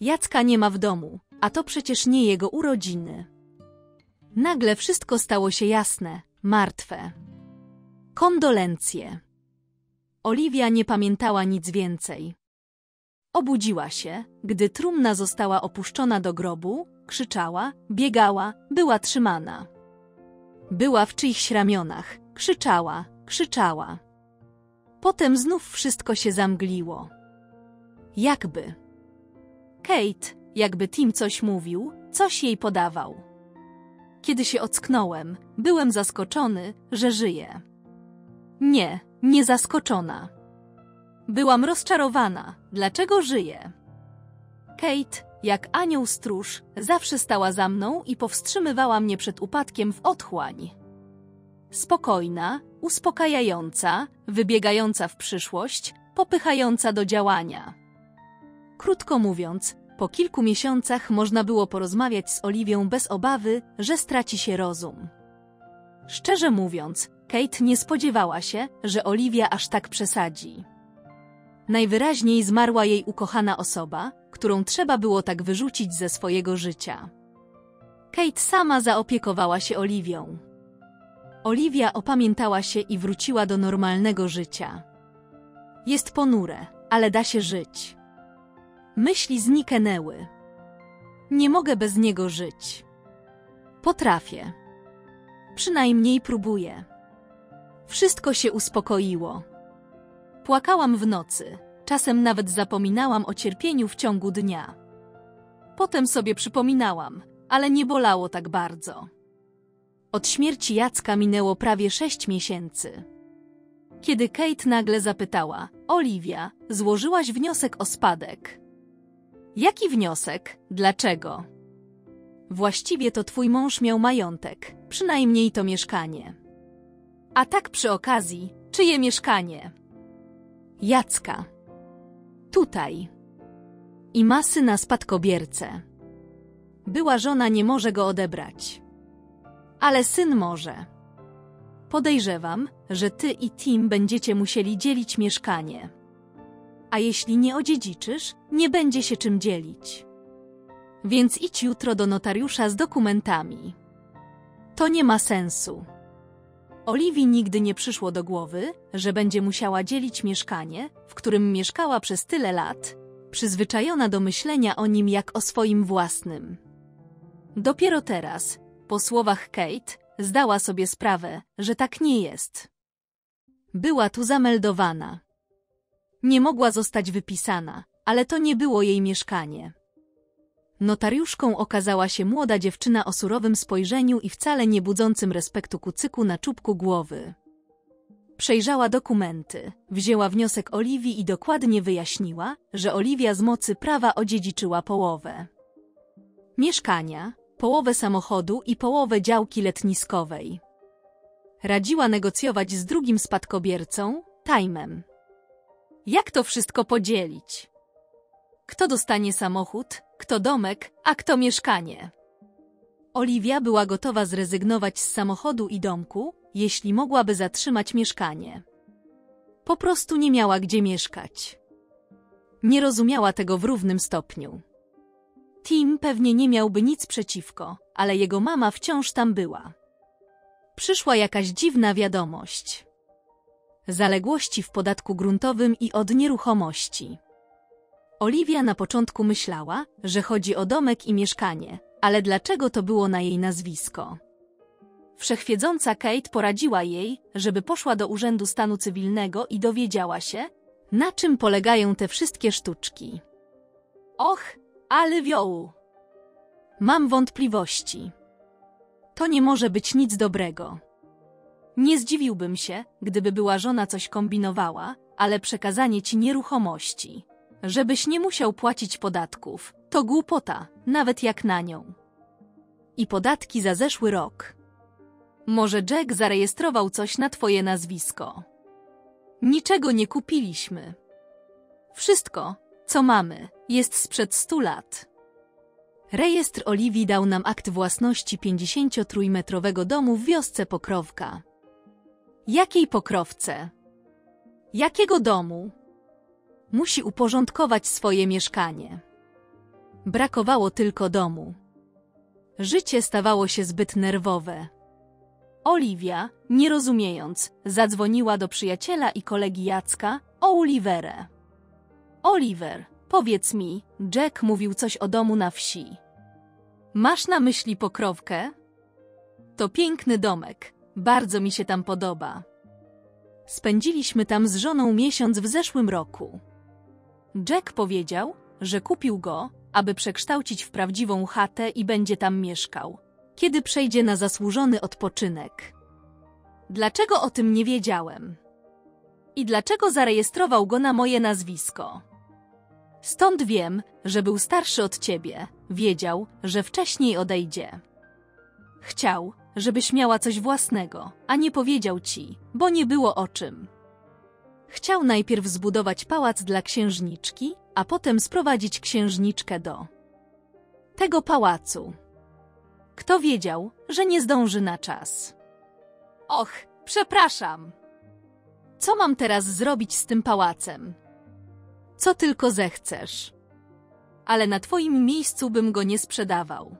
Jacka nie ma w domu, a to przecież nie jego urodziny. Nagle wszystko stało się jasne, martwe. Kondolencje. Oliwia nie pamiętała nic więcej. Obudziła się, gdy trumna została opuszczona do grobu, krzyczała, biegała, była trzymana. Była w czyichś ramionach, krzyczała, krzyczała. Potem znów wszystko się zamgliło. Jakby. Kate, jakby Tim coś mówił, coś jej podawał. Kiedy się ocknąłem, byłem zaskoczony, że żyje. Nie, nie zaskoczona. Byłam rozczarowana, dlaczego żyje. Kate, jak anioł stróż, zawsze stała za mną i powstrzymywała mnie przed upadkiem w otchłań. Spokojna, uspokajająca, wybiegająca w przyszłość, popychająca do działania. Krótko mówiąc, po kilku miesiącach można było porozmawiać z Oliwią bez obawy, że straci się rozum. Szczerze mówiąc, Kate nie spodziewała się, że Oliwia aż tak przesadzi. Najwyraźniej zmarła jej ukochana osoba, którą trzeba było tak wyrzucić ze swojego życia. Kate sama zaopiekowała się Oliwią. Oliwia opamiętała się i wróciła do normalnego życia. Jest ponure, ale da się żyć. Myśli zniknęły. Nie mogę bez niego żyć. Potrafię. Przynajmniej próbuję. Wszystko się uspokoiło. Płakałam w nocy, czasem nawet zapominałam o cierpieniu w ciągu dnia. Potem sobie przypominałam, ale nie bolało tak bardzo. Od śmierci Jacka minęło prawie sześć miesięcy. Kiedy Kate nagle zapytała, Oliwia, złożyłaś wniosek o spadek. Jaki wniosek? Dlaczego? Właściwie to twój mąż miał majątek, przynajmniej to mieszkanie. A tak przy okazji, czyje mieszkanie? Jacka. Tutaj. I ma syna spadkobiercę. Była żona nie może go odebrać. Ale syn może. Podejrzewam, że ty i Tim będziecie musieli dzielić mieszkanie. A jeśli nie odziedziczysz, nie będzie się czym dzielić. Więc idź jutro do notariusza z dokumentami. To nie ma sensu. Oliwii nigdy nie przyszło do głowy, że będzie musiała dzielić mieszkanie, w którym mieszkała przez tyle lat, przyzwyczajona do myślenia o nim jak o swoim własnym. Dopiero teraz, po słowach Kate, zdała sobie sprawę, że tak nie jest. Była tu zameldowana. Nie mogła zostać wypisana, ale to nie było jej mieszkanie. Notariuszką okazała się młoda dziewczyna o surowym spojrzeniu i wcale nie budzącym respektu kucyku na czubku głowy. Przejrzała dokumenty, wzięła wniosek Oliwii i dokładnie wyjaśniła, że Oliwia z mocy prawa odziedziczyła połowę mieszkania, połowę samochodu i połowę działki letniskowej. Radziła negocjować z drugim spadkobiercą, Tajmem. Jak to wszystko podzielić? Kto dostanie samochód, kto domek, a kto mieszkanie? Oliwia była gotowa zrezygnować z samochodu i domku, jeśli mogłaby zatrzymać mieszkanie. Po prostu nie miała gdzie mieszkać. Nie rozumiała tego w równym stopniu. Tim pewnie nie miałby nic przeciwko, ale jego mama wciąż tam była. Przyszła jakaś dziwna wiadomość. Zaległości w podatku gruntowym i od nieruchomości. Oliwia na początku myślała, że chodzi o domek i mieszkanie, ale dlaczego to było na jej nazwisko? Wszechwiedząca Kate poradziła jej, żeby poszła do Urzędu Stanu Cywilnego i dowiedziała się, na czym polegają te wszystkie sztuczki. Och, ale wioł! Mam wątpliwości. To nie może być nic dobrego. Nie zdziwiłbym się, gdyby była żona coś kombinowała, ale przekazanie ci nieruchomości, żebyś nie musiał płacić podatków, to głupota, nawet jak na nią. I podatki za zeszły rok. Może Jack zarejestrował coś na twoje nazwisko. Niczego nie kupiliśmy. Wszystko, co mamy, jest sprzed stu lat. Rejestr Oliwii dał nam akt własności 53-metrowego domu w wiosce Pokrowka. Jakiej pokrowce? Jakiego domu? Musi uporządkować swoje mieszkanie. Brakowało tylko domu. Życie stawało się zbyt nerwowe. Oliwia, nie rozumiejąc, zadzwoniła do przyjaciela i kolegi Jacka o Oliverę. Oliver, powiedz mi, Jack mówił coś o domu na wsi. Masz na myśli pokrowkę? To piękny domek, bardzo mi się tam podoba. Spędziliśmy tam z żoną miesiąc w zeszłym roku. Jack powiedział, że kupił go, aby przekształcić w prawdziwą chatę i będzie tam mieszkał, kiedy przejdzie na zasłużony odpoczynek. Dlaczego o tym nie wiedziałem? I dlaczego zarejestrował go na moje nazwisko? Stąd wiem, że był starszy od ciebie, wiedział, że wcześniej odejdzie. Chciał, żebyś miała coś własnego, a nie powiedział ci, bo nie było o czym. Chciał najpierw zbudować pałac dla księżniczki, a potem sprowadzić księżniczkę do tego pałacu. Kto wiedział, że nie zdąży na czas? Och, przepraszam. Co mam teraz zrobić z tym pałacem? Co tylko zechcesz. Ale na twoim miejscu bym go nie sprzedawał.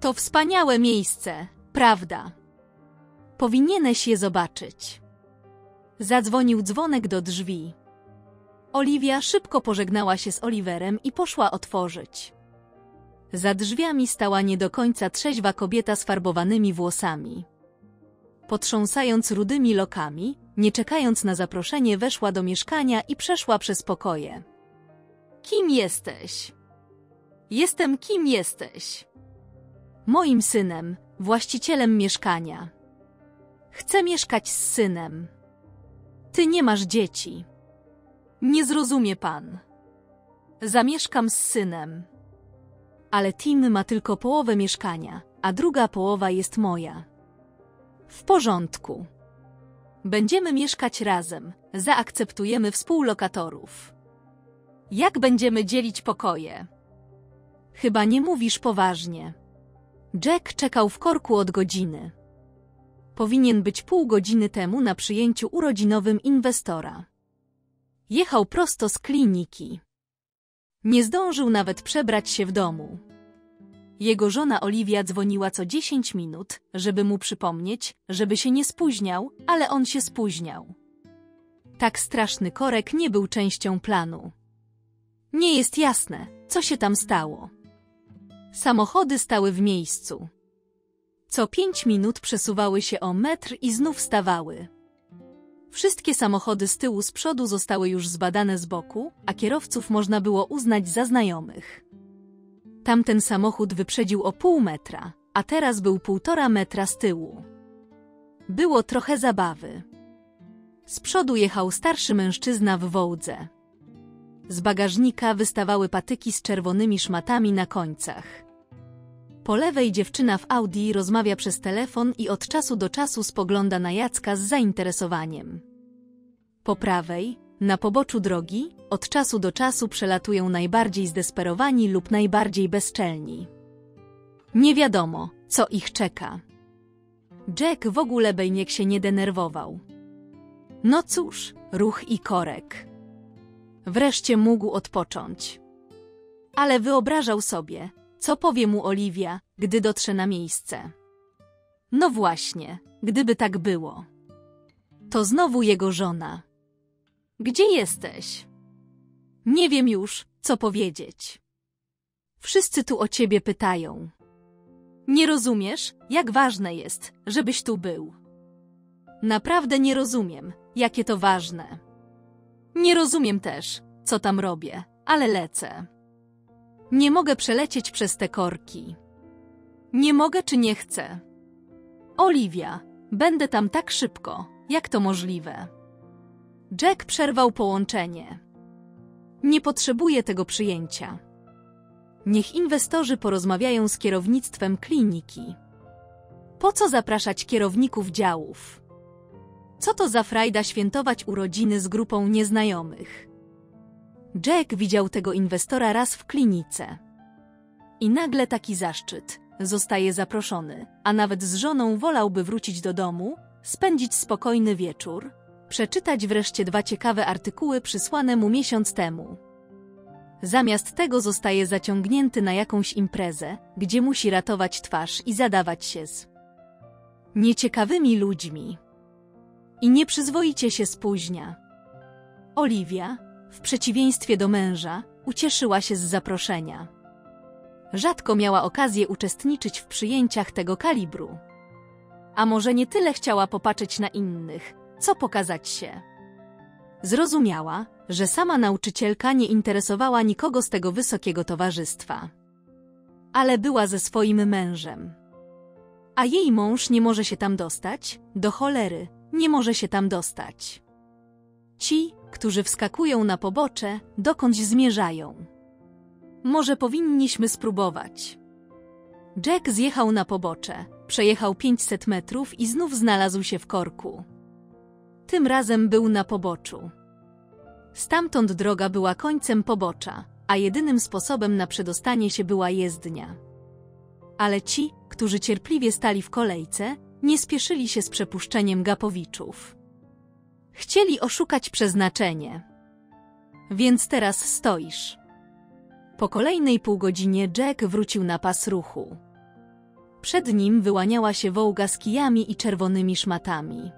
To wspaniałe miejsce, prawda? Powinieneś je zobaczyć. Zadzwonił dzwonek do drzwi. Oliwia szybko pożegnała się z Oliverem i poszła otworzyć. Za drzwiami stała nie do końca trzeźwa kobieta z farbowanymi włosami. Potrząsając rudymi lokami, nie czekając na zaproszenie, weszła do mieszkania i przeszła przez pokoje. Kim jesteś? Jestem kim jesteś? Moim synem, właścicielem mieszkania. Chcę mieszkać z synem. Ty nie masz dzieci. Nie zrozumie pan. Zamieszkam z synem. ale Tim ma tylko połowę mieszkania, a druga połowa jest moja. W porządku. Będziemy mieszkać razem, zaakceptujemy współlokatorów. Jak będziemy dzielić pokoje? Chyba nie mówisz poważnie. Jack czekał w korku od godziny. Powinien być pół godziny temu na przyjęciu urodzinowym inwestora. Jechał prosto z kliniki. Nie zdążył nawet przebrać się w domu. Jego żona Oliwia dzwoniła co 10 minut, żeby mu przypomnieć, żeby się nie spóźniał, ale on się spóźniał. Tak straszny korek nie był częścią planu. Nie jest jasne, co się tam stało. Samochody stały w miejscu. Co pięć minut przesuwały się o metr i znów stawały. Wszystkie samochody z tyłu z przodu zostały już zbadane z boku, a kierowców można było uznać za znajomych. Tamten samochód wyprzedził o pół metra, a teraz był półtora metra z tyłu. Było trochę zabawy. Z przodu jechał starszy mężczyzna w wołdze. Z bagażnika wystawały patyki z czerwonymi szmatami na końcach. Po lewej dziewczyna w Audi rozmawia przez telefon i od czasu do czasu spogląda na Jacka z zainteresowaniem. Po prawej, na poboczu drogi, od czasu do czasu przelatują najbardziej zdesperowani lub najbardziej bezczelni. Nie wiadomo, co ich czeka. Jack w ogóle Bejniek się nie denerwował. No cóż, ruch i korek. Wreszcie mógł odpocząć. Ale wyobrażał sobie, co powie mu Oliwia, gdy dotrze na miejsce. No właśnie, gdyby tak było. To znowu jego żona. Gdzie jesteś? Nie wiem już, co powiedzieć. Wszyscy tu o ciebie pytają. Nie rozumiesz, jak ważne jest, żebyś tu był. Naprawdę nie rozumiem, jakie to ważne. Nie rozumiem też, co tam robię, ale lecę. Nie mogę przelecieć przez te korki. Nie mogę czy nie chcę. Oliwia, będę tam tak szybko, jak to możliwe. Jack przerwał połączenie. Nie potrzebuję tego przyjęcia. Niech inwestorzy porozmawiają z kierownictwem kliniki. Po co zapraszać kierowników działów? Co to za frajda świętować urodziny z grupą nieznajomych? Jack widział tego inwestora raz w klinice. I nagle taki zaszczyt. Zostaje zaproszony, a nawet z żoną wolałby wrócić do domu, spędzić spokojny wieczór, przeczytać wreszcie dwa ciekawe artykuły przysłane mu miesiąc temu. Zamiast tego zostaje zaciągnięty na jakąś imprezę, gdzie musi ratować twarz i zadawać się z nieciekawymi ludźmi. I nieprzyzwoicie się spóźnia. Oliwia, w przeciwieństwie do męża, ucieszyła się z zaproszenia. Rzadko miała okazję uczestniczyć w przyjęciach tego kalibru. A może nie tyle chciała popatrzeć na innych, co pokazać się. Zrozumiała, że sama nauczycielka nie interesowała nikogo z tego wysokiego towarzystwa. Ale była ze swoim mężem. A jej mąż nie może się tam dostać? Do cholery, nie może się tam dostać. Ci, którzy wskakują na pobocze, dokądś zmierzają. Może powinniśmy spróbować. Jack zjechał na pobocze, przejechał 500 metrów i znów znalazł się w korku. Tym razem był na poboczu. Stamtąd droga była końcem pobocza, a jedynym sposobem na przedostanie się była jezdnia. Ale ci, którzy cierpliwie stali w kolejce, nie spieszyli się z przepuszczeniem gapowiczów. Chcieli oszukać przeznaczenie. Więc teraz stoisz. Po kolejnej półgodzinie Jack wrócił na pas ruchu. Przed nim wyłaniała się wołga z kijami i czerwonymi szmatami.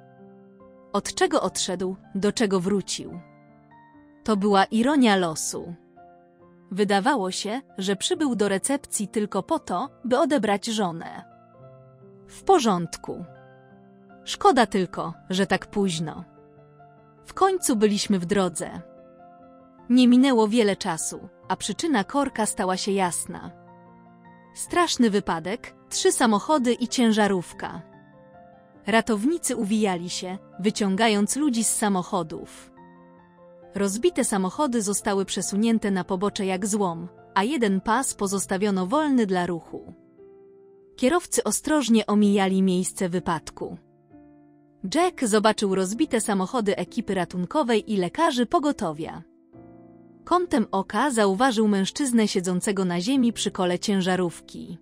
Od czego odszedł, do czego wrócił. To była ironia losu. Wydawało się, że przybył do recepcji tylko po to, by odebrać żonę. W porządku. Szkoda tylko, że tak późno. W końcu byliśmy w drodze. Nie minęło wiele czasu, a przyczyna korka stała się jasna. Straszny wypadek, trzy samochody i ciężarówka. Ratownicy uwijali się, wyciągając ludzi z samochodów. Rozbite samochody zostały przesunięte na pobocze jak złom, a jeden pas pozostawiono wolny dla ruchu. Kierowcy ostrożnie omijali miejsce wypadku. Jack zobaczył rozbite samochody ekipy ratunkowej i lekarzy pogotowia. Kątem oka zauważył mężczyznę siedzącego na ziemi przy kole ciężarówki.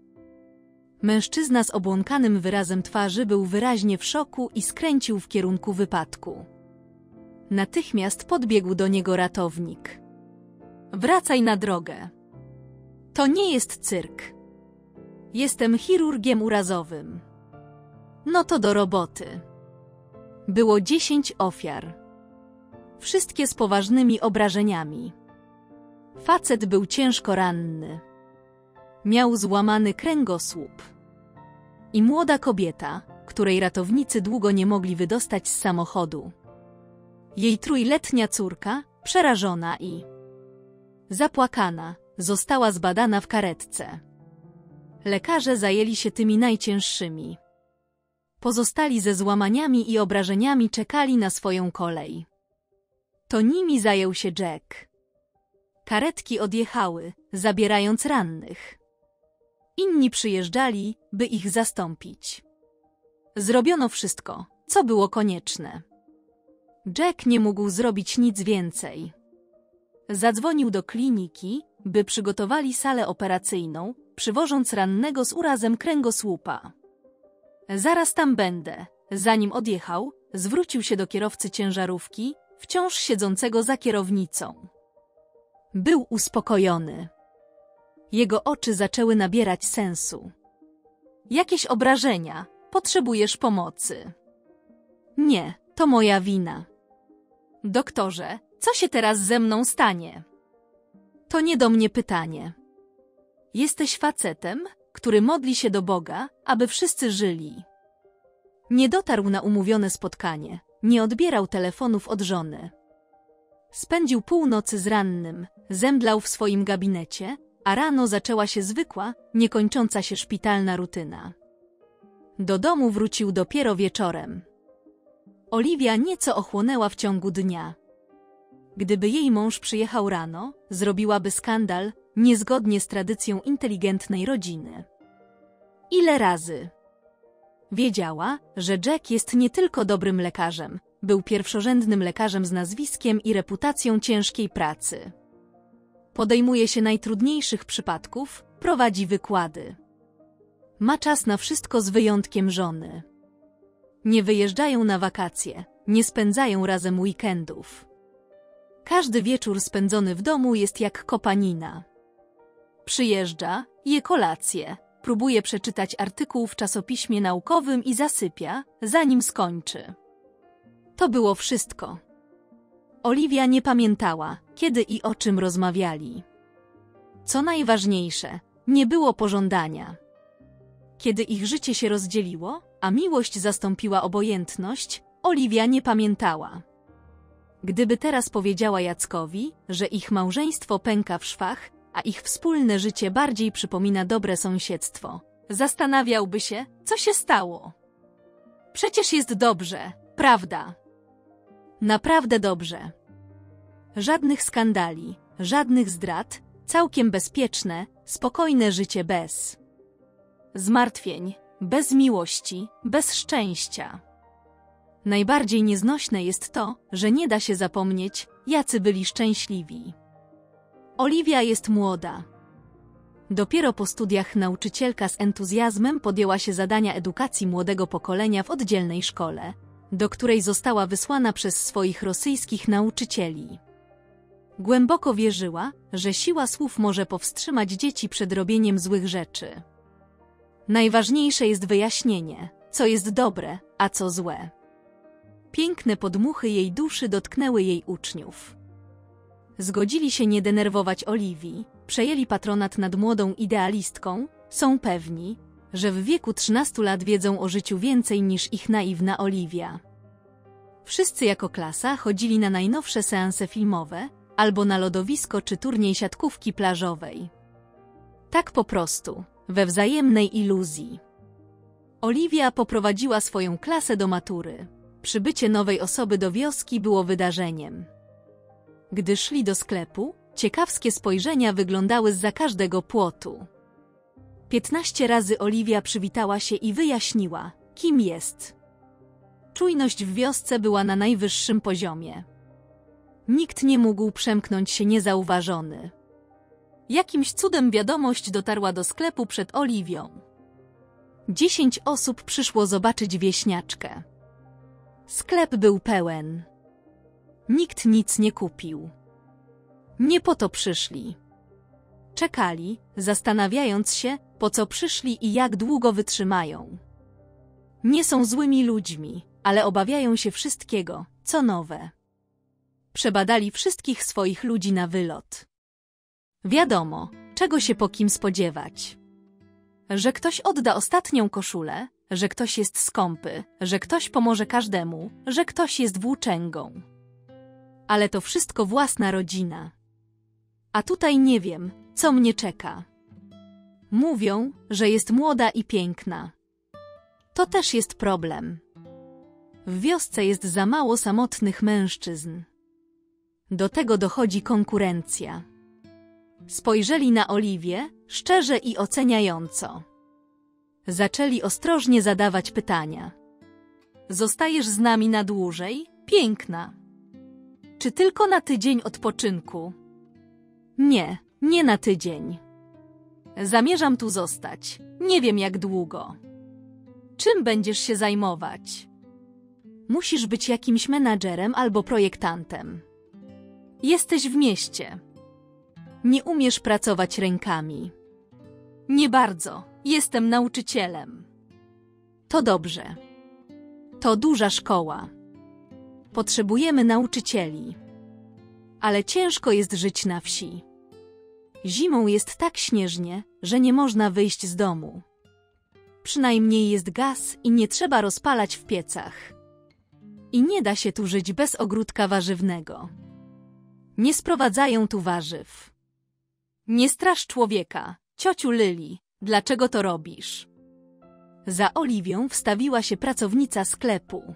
Mężczyzna z obłąkanym wyrazem twarzy był wyraźnie w szoku i skręcił w kierunku wypadku. Natychmiast podbiegł do niego ratownik. Wracaj na drogę. To nie jest cyrk. Jestem chirurgiem urazowym. No to do roboty. Było dziesięć ofiar. Wszystkie z poważnymi obrażeniami. Facet był ciężko ranny. Miał złamany kręgosłup. I młoda kobieta, której ratownicy długo nie mogli wydostać z samochodu. Jej trójletnia córka, przerażona i zapłakana, została zbadana w karetce. Lekarze zajęli się tymi najcięższymi. Pozostali ze złamaniami i obrażeniami czekali na swoją kolej. To nimi zajął się Jack. Karetki odjechały, zabierając rannych. Inni przyjeżdżali, by ich zastąpić. Zrobiono wszystko, co było konieczne. Jack nie mógł zrobić nic więcej. Zadzwonił do kliniki, by przygotowali salę operacyjną, przywożąc rannego z urazem kręgosłupa. Zaraz tam będę. Zanim odjechał, zwrócił się do kierowcy ciężarówki, wciąż siedzącego za kierownicą. Był uspokojony. Jego oczy zaczęły nabierać sensu. Jakieś obrażenia, potrzebujesz pomocy. Nie, to moja wina. Doktorze, co się teraz ze mną stanie? To nie do mnie pytanie. Jesteś facetem, który modli się do Boga, aby wszyscy żyli. Nie dotarł na umówione spotkanie, nie odbierał telefonów od żony. Spędził północy z rannym, zemdlał w swoim gabinecie, a rano zaczęła się zwykła, niekończąca się szpitalna rutyna. Do domu wrócił dopiero wieczorem. Oliwia nieco ochłonęła w ciągu dnia. Gdyby jej mąż przyjechał rano, zrobiłaby skandal, niezgodnie z tradycją inteligentnej rodziny. Ile razy? Wiedziała, że Jack jest nie tylko dobrym lekarzem, był pierwszorzędnym lekarzem z nazwiskiem i reputacją ciężkiej pracy. Podejmuje się najtrudniejszych przypadków, prowadzi wykłady. Ma czas na wszystko z wyjątkiem żony. Nie wyjeżdżają na wakacje, nie spędzają razem weekendów. Każdy wieczór spędzony w domu jest jak kopanina. Przyjeżdża, je kolację, próbuje przeczytać artykuł w czasopiśmie naukowym i zasypia, zanim skończy. To było wszystko. Oliwia nie pamiętała, kiedy i o czym rozmawiali. Co najważniejsze, nie było pożądania. Kiedy ich życie się rozdzieliło, a miłość zastąpiła obojętność, Oliwia nie pamiętała. Gdyby teraz powiedziała Jackowi, że ich małżeństwo pęka w szwach, a ich wspólne życie bardziej przypomina dobre sąsiedztwo, zastanawiałby się, co się stało. Przecież jest dobrze, prawda? Naprawdę dobrze. Żadnych skandali, żadnych zdrad, całkiem bezpieczne, spokojne życie bez zmartwień, bez miłości, bez szczęścia. Najbardziej nieznośne jest to, że nie da się zapomnieć, jacy byli szczęśliwi. Oliwia jest młoda. Dopiero po studiach nauczycielka z entuzjazmem podjęła się zadania edukacji młodego pokolenia w oddzielnej szkole, do której została wysłana przez swoich rosyjskich nauczycieli. Głęboko wierzyła, że siła słów może powstrzymać dzieci przed robieniem złych rzeczy. Najważniejsze jest wyjaśnienie, co jest dobre, a co złe. Piękne podmuchy jej duszy dotknęły jej uczniów. Zgodzili się nie denerwować Oliwii, przejęli patronat nad młodą idealistką, są pewni, że w wieku 13 lat wiedzą o życiu więcej niż ich naiwna Oliwia. Wszyscy jako klasa chodzili na najnowsze seanse filmowe, albo na lodowisko czy turniej siatkówki plażowej. Tak po prostu, we wzajemnej iluzji. Oliwia poprowadziła swoją klasę do matury. Przybycie nowej osoby do wioski było wydarzeniem. Gdy szli do sklepu, Ciekawskie spojrzenia wyglądały zza każdego płotu. Piętnaście razy Oliwia przywitała się i wyjaśniła, kim jest. Czujność w wiosce była na najwyższym poziomie. Nikt nie mógł przemknąć się niezauważony. Jakimś cudem wiadomość dotarła do sklepu przed Oliwią. Dziesięć osób przyszło zobaczyć wieśniaczkę. Sklep był pełen. Nikt nic nie kupił. Nie po to przyszli. Czekali, zastanawiając się, po co przyszli i jak długo wytrzymają. Nie są złymi ludźmi, ale obawiają się wszystkiego, co nowe. Przebadali wszystkich swoich ludzi na wylot. Wiadomo, czego się po kim spodziewać. Że ktoś odda ostatnią koszulę, że ktoś jest skąpy, że ktoś pomoże każdemu, że ktoś jest włóczęgą. Ale to wszystko własna rodzina. A tutaj nie wiem, co mnie czeka. Mówią, że jest młoda i piękna. To też jest problem. W wiosce jest za mało samotnych mężczyzn. Do tego dochodzi konkurencja. Spojrzeli na Oliwię, szczerze i oceniająco. Zaczęli ostrożnie zadawać pytania. Zostajesz z nami na dłużej? Piękna. Czy tylko na tydzień odpoczynku? Nie, nie na tydzień. Zamierzam tu zostać. Nie wiem jak długo. Czym będziesz się zajmować? Musisz być jakimś menadżerem albo projektantem. Jesteś w mieście. Nie umiesz pracować rękami. Nie bardzo. Jestem nauczycielem. To dobrze. To duża szkoła. Potrzebujemy nauczycieli. Ale ciężko jest żyć na wsi. Zimą jest tak śnieżnie, że nie można wyjść z domu. Przynajmniej jest gaz i nie trzeba rozpalać w piecach. I nie da się tu żyć bez ogródka warzywnego. Nie sprowadzają tu warzyw. Nie straż człowieka, ciociu Lyli, dlaczego to robisz? Za Oliwią wstawiła się pracownica sklepu.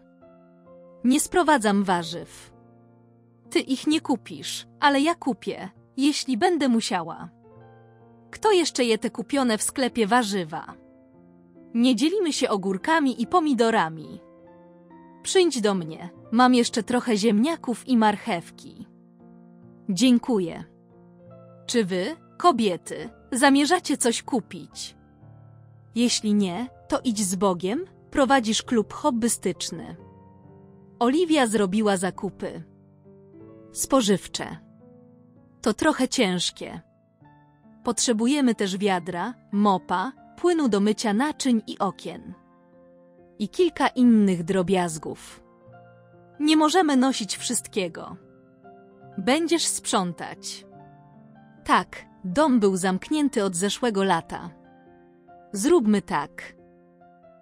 Nie sprowadzam warzyw. Ty ich nie kupisz, ale ja kupię, jeśli będę musiała. Kto jeszcze je te kupione w sklepie warzywa? Nie dzielimy się ogórkami i pomidorami. Przyjdź do mnie, mam jeszcze trochę ziemniaków i marchewki. Dziękuję. Czy wy, kobiety, zamierzacie coś kupić? Jeśli nie, to idź z Bogiem, prowadzisz klub hobbystyczny. Oliwia zrobiła zakupy. Spożywcze. To trochę ciężkie. Potrzebujemy też wiadra, mopa, płynu do mycia naczyń i okien. I kilka innych drobiazgów. Nie możemy nosić wszystkiego. Będziesz sprzątać. Tak, dom był zamknięty od zeszłego lata. Zróbmy tak.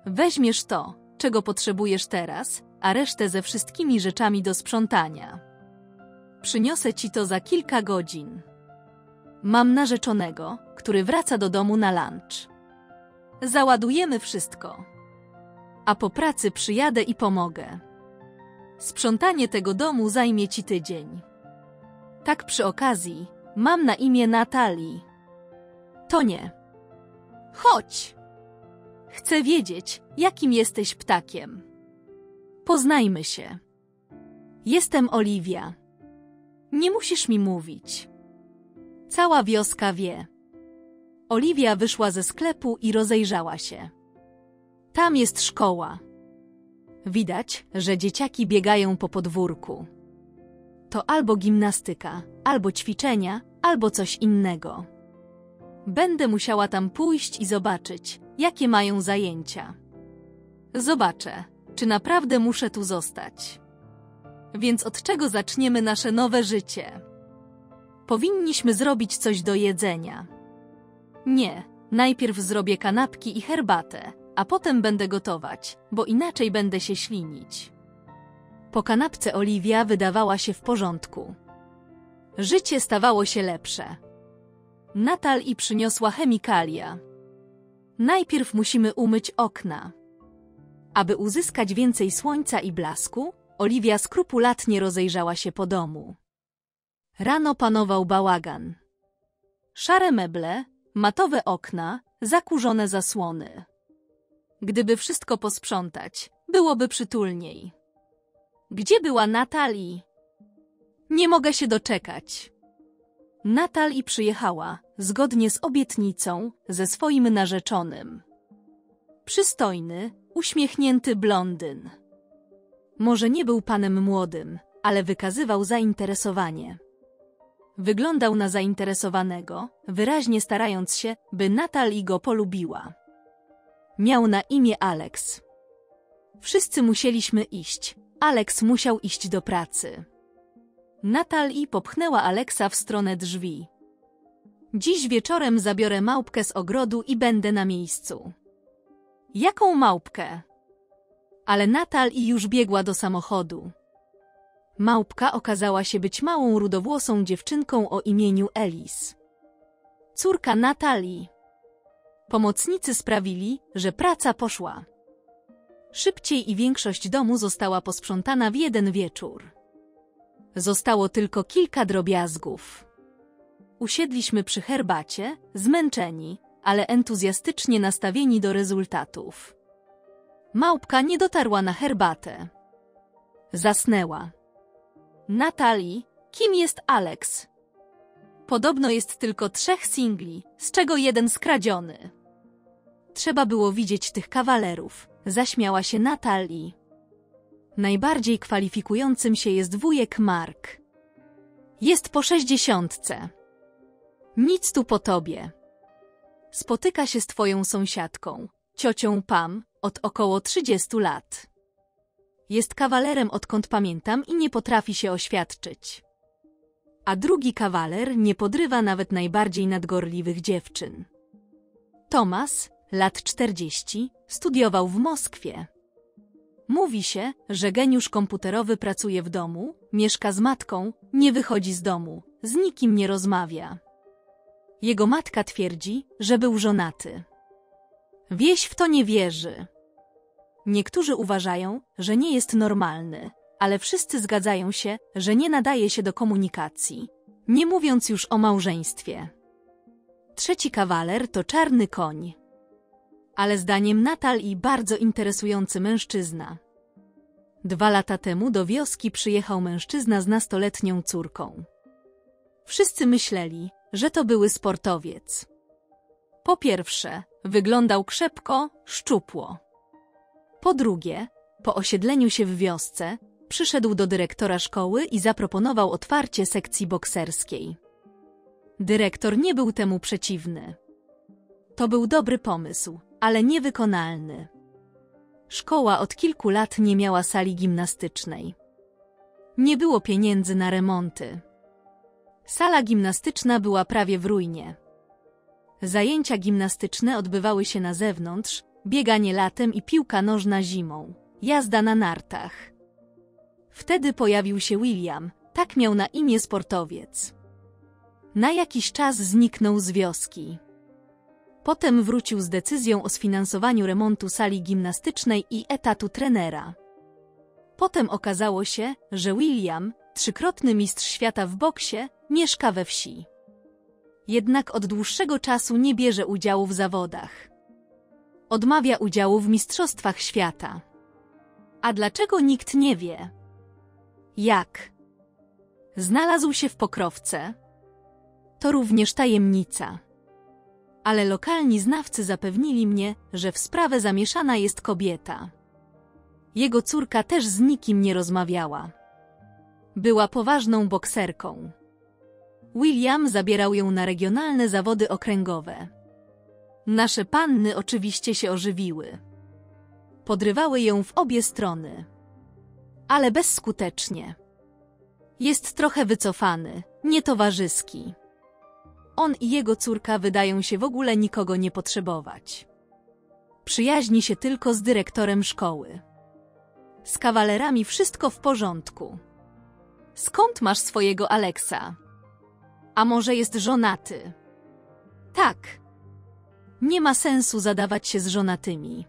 Weźmiesz to, czego potrzebujesz teraz, a resztę ze wszystkimi rzeczami do sprzątania. Przyniosę ci to za kilka godzin. Mam narzeczonego, który wraca do domu na lunch. Załadujemy wszystko. A po pracy przyjadę i pomogę. Sprzątanie tego domu zajmie ci tydzień. Tak przy okazji, mam na imię Natalii. To nie. Chodź! Chcę wiedzieć, jakim jesteś ptakiem. Poznajmy się. Jestem Oliwia. Nie musisz mi mówić. Cała wioska wie. Oliwia wyszła ze sklepu i rozejrzała się. Tam jest szkoła. Widać, że dzieciaki biegają po podwórku. To albo gimnastyka, albo ćwiczenia, albo coś innego. Będę musiała tam pójść i zobaczyć, jakie mają zajęcia. Zobaczę, czy naprawdę muszę tu zostać. Więc od czego zaczniemy nasze nowe życie? Powinniśmy zrobić coś do jedzenia. Nie, najpierw zrobię kanapki i herbatę, a potem będę gotować, bo inaczej będę się ślinić. Po kanapce Oliwia wydawała się w porządku. Życie stawało się lepsze. Natal i przyniosła chemikalia. Najpierw musimy umyć okna. Aby uzyskać więcej słońca i blasku, Oliwia skrupulatnie rozejrzała się po domu. Rano panował bałagan. Szare meble, matowe okna, zakurzone zasłony. Gdyby wszystko posprzątać, byłoby przytulniej. Gdzie była Natalii? Nie mogę się doczekać. Natalii przyjechała, zgodnie z obietnicą, ze swoim narzeczonym. Przystojny, uśmiechnięty blondyn. Może nie był panem młodym, ale wykazywał zainteresowanie. Wyglądał na zainteresowanego, wyraźnie starając się, by Natalie go polubiła. Miał na imię Alex. Wszyscy musieliśmy iść. Alex musiał iść do pracy. Natalie popchnęła Alexa w stronę drzwi. Dziś wieczorem zabiorę małpkę z ogrodu i będę na miejscu. Jaką małpkę? Ale Natalie już biegła do samochodu. Małpka okazała się być małą rudowłosą dziewczynką o imieniu Elis. Córka Natalii. Pomocnicy sprawili, że praca poszła. Szybciej i większość domu została posprzątana w jeden wieczór. Zostało tylko kilka drobiazgów. Usiedliśmy przy herbacie, zmęczeni, ale entuzjastycznie nastawieni do rezultatów. Małpka nie dotarła na herbatę. Zasnęła. Natalii, kim jest Alex? Podobno jest tylko trzech singli, z czego jeden skradziony. Trzeba było widzieć tych kawalerów, zaśmiała się Natalii. Najbardziej kwalifikującym się jest wujek Mark. Jest po sześćdziesiątce. Nic tu po tobie. Spotyka się z twoją sąsiadką, ciocią Pam, od około 30 lat. Jest kawalerem odkąd pamiętam i nie potrafi się oświadczyć. A drugi kawaler nie podrywa nawet najbardziej nadgorliwych dziewczyn. Tomas, lat 40, studiował w Moskwie. Mówi się, że geniusz komputerowy pracuje w domu, mieszka z matką, nie wychodzi z domu, z nikim nie rozmawia. Jego matka twierdzi, że był żonaty. Wieś w to nie wierzy. Niektórzy uważają, że nie jest normalny, ale wszyscy zgadzają się, że nie nadaje się do komunikacji, nie mówiąc już o małżeństwie. Trzeci kawaler to czarny koń. Ale zdaniem Natalii bardzo interesujący mężczyzna. Dwa lata temu do wioski przyjechał mężczyzna z nastoletnią córką. Wszyscy myśleli, że to były sportowiec. Po pierwsze, wyglądał krzepko, szczupło. Po drugie, po osiedleniu się w wiosce, przyszedł do dyrektora szkoły i zaproponował otwarcie sekcji bokserskiej. Dyrektor nie był temu przeciwny. To był dobry pomysł, ale niewykonalny. Szkoła od kilku lat nie miała sali gimnastycznej. Nie było pieniędzy na remonty. Sala gimnastyczna była prawie w ruinie. Zajęcia gimnastyczne odbywały się na zewnątrz, bieganie latem i piłka nożna zimą, jazda na nartach. Wtedy pojawił się William, tak miał na imię sportowiec. Na jakiś czas zniknął z wioski. Potem wrócił z decyzją o sfinansowaniu remontu sali gimnastycznej i etatu trenera. Potem okazało się, że William, trzykrotny mistrz świata w boksie, mieszka we wsi. Jednak od dłuższego czasu nie bierze udziału w zawodach. Odmawia udziału w mistrzostwach świata. A dlaczego nikt nie wie? Jak? Znalazł się w pokrowce. To również tajemnica. Ale lokalni znawcy zapewnili mnie, że w sprawę zamieszana jest kobieta. Jego córka też z nikim nie rozmawiała. Była poważną bokserką. William zabierał ją na regionalne zawody okręgowe. Nasze panny oczywiście się ożywiły. Podrywały ją w obie strony. Ale bezskutecznie. Jest trochę wycofany, nietowarzyski. On i jego córka wydają się w ogóle nikogo nie potrzebować. Przyjaźni się tylko z dyrektorem szkoły. Z kawalerami wszystko w porządku. Skąd masz swojego Aleksa? A może jest żonaty? Tak. Nie ma sensu zadawać się z żonatymi.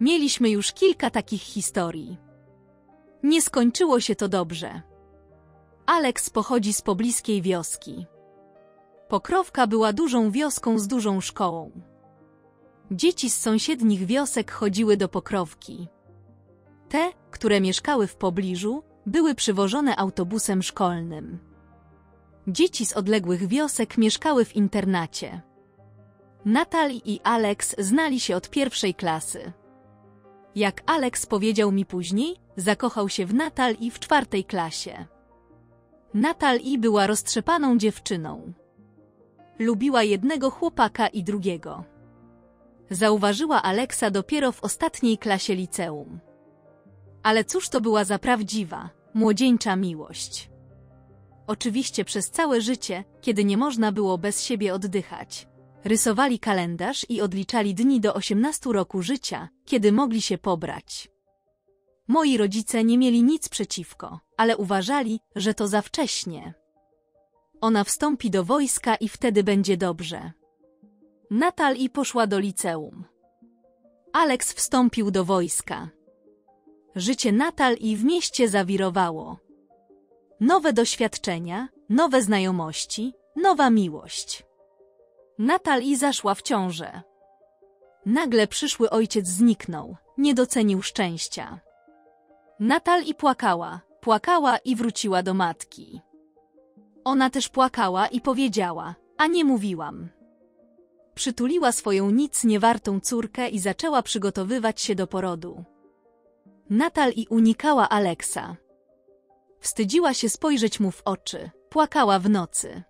Mieliśmy już kilka takich historii. Nie skończyło się to dobrze. Alex pochodzi z pobliskiej wioski. Pokrowka była dużą wioską z dużą szkołą. Dzieci z sąsiednich wiosek chodziły do Pokrowki. Te, które mieszkały w pobliżu, były przywożone autobusem szkolnym. Dzieci z odległych wiosek mieszkały w internacie. Natalie i Alex znali się od pierwszej klasy. Jak Alex powiedział mi później, zakochał się w Natalii w czwartej klasie. Natalie była roztrzepaną dziewczyną. Lubiła jednego chłopaka i drugiego. Zauważyła Aleksa dopiero w ostatniej klasie liceum. Ale cóż to była za prawdziwa, młodzieńcza miłość. Oczywiście przez całe życie, kiedy nie można było bez siebie oddychać. Rysowali kalendarz i odliczali dni do 18 roku życia, kiedy mogli się pobrać. Moi rodzice nie mieli nic przeciwko, ale uważali, że to za wcześnie. Ona wstąpi do wojska i wtedy będzie dobrze. Natal poszła do liceum. Alex wstąpił do wojska. Życie Natal i w mieście zawirowało. Nowe doświadczenia, nowe znajomości, nowa miłość. Natal zaszła w ciążę. Nagle przyszły ojciec zniknął, nie docenił szczęścia. Natal i płakała, płakała i wróciła do matki. Ona też płakała i powiedziała, a nie mówiłam. Przytuliła swoją nic niewartą córkę i zaczęła przygotowywać się do porodu. Natal i unikała Aleksa. Wstydziła się spojrzeć mu w oczy, płakała w nocy.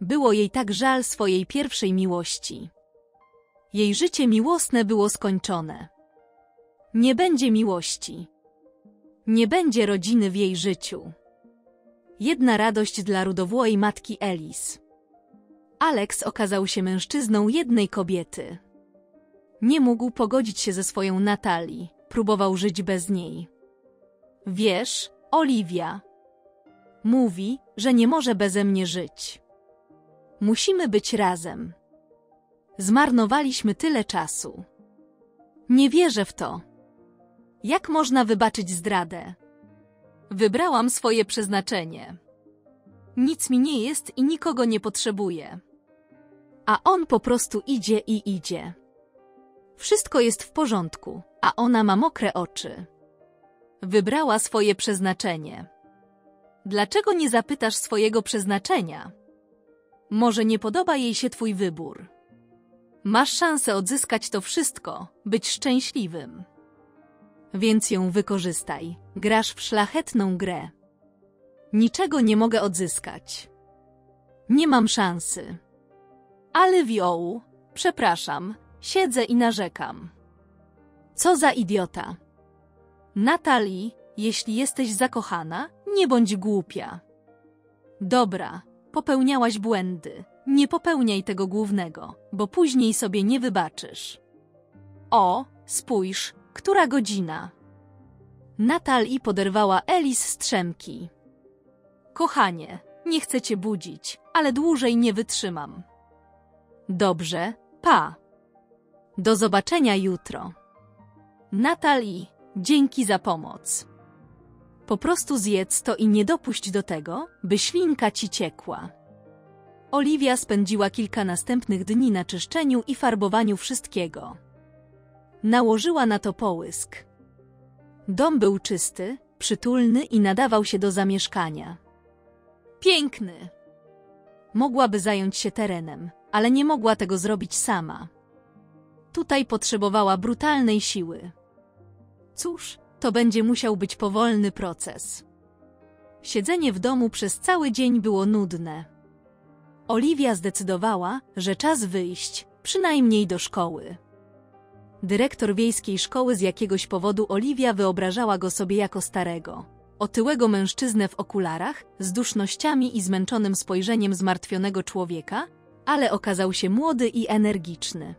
Było jej tak żal swojej pierwszej miłości. Jej życie miłosne było skończone. Nie będzie miłości. Nie będzie rodziny w jej życiu. Jedna radość dla rudowłojej matki Elis. Alex okazał się mężczyzną jednej kobiety. Nie mógł pogodzić się ze swoją Natalii, próbował żyć bez niej. Wiesz, Oliwia. Mówi, że nie może beze mnie żyć. Musimy być razem. Zmarnowaliśmy tyle czasu. Nie wierzę w to. Jak można wybaczyć zdradę? Wybrałam swoje przeznaczenie. Nic mi nie jest i nikogo nie potrzebuję. A on po prostu idzie i idzie. Wszystko jest w porządku, a ona ma mokre oczy. Wybrała swoje przeznaczenie. Dlaczego nie zapytasz swojego przeznaczenia? Może nie podoba jej się twój wybór. Masz szansę odzyskać to wszystko, być szczęśliwym. Więc ją wykorzystaj. Grasz w szlachetną grę. Niczego nie mogę odzyskać. Nie mam szansy. Ale wioł, przepraszam, siedzę i narzekam. Co za idiota. Natalii, jeśli jesteś zakochana, nie bądź głupia. Dobra, popełniałaś błędy. Nie popełniaj tego głównego, bo później sobie nie wybaczysz. O, spójrz, która godzina? Natalii poderwała Elis strzemki. Kochanie, nie chcę cię budzić, ale dłużej nie wytrzymam. Dobrze, pa. Do zobaczenia jutro. Natalii, dzięki za pomoc. Po prostu zjedz to i nie dopuść do tego, by ślinka ci ciekła. Oliwia spędziła kilka następnych dni na czyszczeniu i farbowaniu wszystkiego. Nałożyła na to połysk. Dom był czysty, przytulny i nadawał się do zamieszkania. Piękny! Mogłaby zająć się terenem, ale nie mogła tego zrobić sama. Tutaj potrzebowała brutalnej siły. Cóż, to będzie musiał być powolny proces. Siedzenie w domu przez cały dzień było nudne. Oliwia zdecydowała, że czas wyjść, przynajmniej do szkoły. Dyrektor wiejskiej szkoły z jakiegoś powodu Oliwia wyobrażała go sobie jako starego. Otyłego mężczyznę w okularach, z dusznościami i zmęczonym spojrzeniem zmartwionego człowieka, ale okazał się młody i energiczny.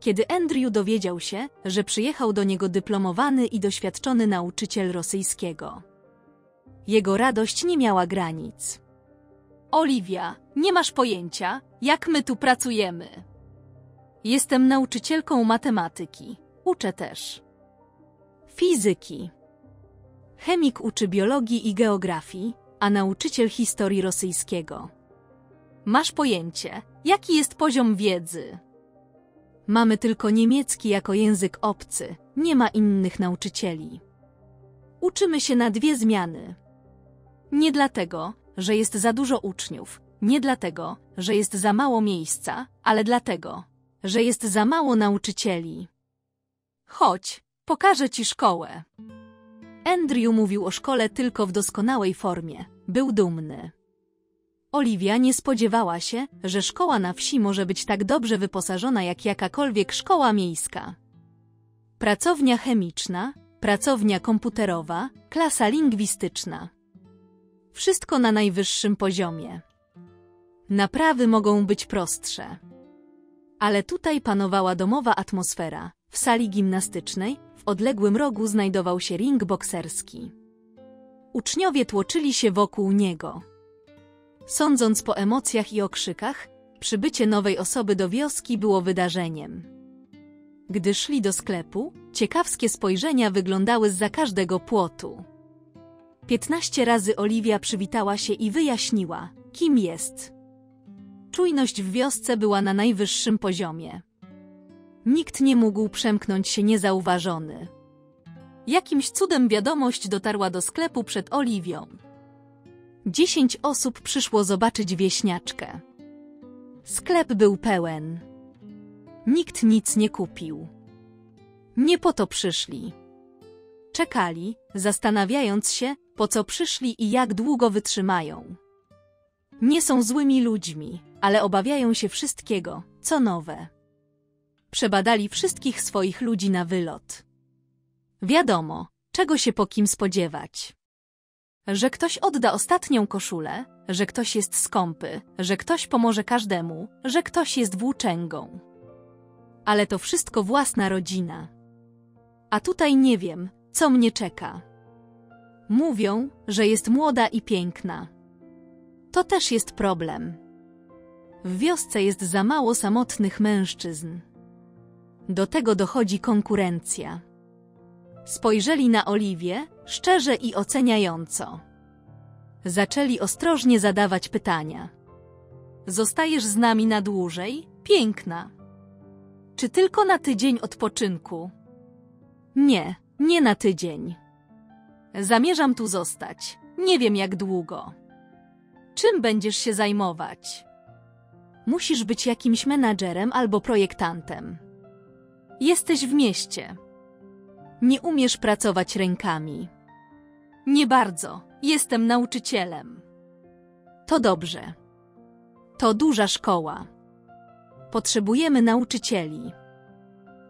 Kiedy Andrew dowiedział się, że przyjechał do niego dyplomowany i doświadczony nauczyciel rosyjskiego. Jego radość nie miała granic. Oliwia, nie masz pojęcia, jak my tu pracujemy. Jestem nauczycielką matematyki. Uczę też. Fizyki. Chemik uczy biologii i geografii, a nauczyciel historii rosyjskiego. Masz pojęcie, jaki jest poziom wiedzy? Mamy tylko niemiecki jako język obcy, nie ma innych nauczycieli. Uczymy się na dwie zmiany. Nie dlatego, że jest za dużo uczniów, nie dlatego, że jest za mało miejsca, ale dlatego, że jest za mało nauczycieli. Chodź, pokażę ci szkołę. Andrew mówił o szkole tylko w doskonałej formie. Był dumny. Oliwia nie spodziewała się, że szkoła na wsi może być tak dobrze wyposażona jak jakakolwiek szkoła miejska. Pracownia chemiczna, pracownia komputerowa, klasa lingwistyczna. Wszystko na najwyższym poziomie. Naprawy mogą być prostsze. Ale tutaj panowała domowa atmosfera. W sali gimnastycznej, w odległym rogu znajdował się ring bokserski. Uczniowie tłoczyli się wokół niego. Sądząc po emocjach i okrzykach, przybycie nowej osoby do wioski było wydarzeniem. Gdy szli do sklepu, ciekawskie spojrzenia wyglądały z za każdego płotu. Piętnaście razy Oliwia przywitała się i wyjaśniła, kim jest. Czujność w wiosce była na najwyższym poziomie. Nikt nie mógł przemknąć się niezauważony. Jakimś cudem wiadomość dotarła do sklepu przed Oliwią. Dziesięć osób przyszło zobaczyć wieśniaczkę. Sklep był pełen. Nikt nic nie kupił. Nie po to przyszli. Czekali, zastanawiając się, po co przyszli i jak długo wytrzymają. Nie są złymi ludźmi, ale obawiają się wszystkiego, co nowe. Przebadali wszystkich swoich ludzi na wylot. Wiadomo, czego się po kim spodziewać. Że ktoś odda ostatnią koszulę, że ktoś jest skąpy, że ktoś pomoże każdemu, że ktoś jest włóczęgą. Ale to wszystko własna rodzina. A tutaj nie wiem, co mnie czeka. Mówią, że jest młoda i piękna. To też jest problem. W wiosce jest za mało samotnych mężczyzn. Do tego dochodzi konkurencja. Spojrzeli na Oliwię, szczerze i oceniająco. Zaczęli ostrożnie zadawać pytania. Zostajesz z nami na dłużej, piękna. Czy tylko na tydzień odpoczynku? Nie, nie na tydzień. Zamierzam tu zostać. Nie wiem jak długo. Czym będziesz się zajmować? Musisz być jakimś menadżerem albo projektantem. Jesteś w mieście. Nie umiesz pracować rękami. Nie bardzo. Jestem nauczycielem. To dobrze. To duża szkoła. Potrzebujemy nauczycieli.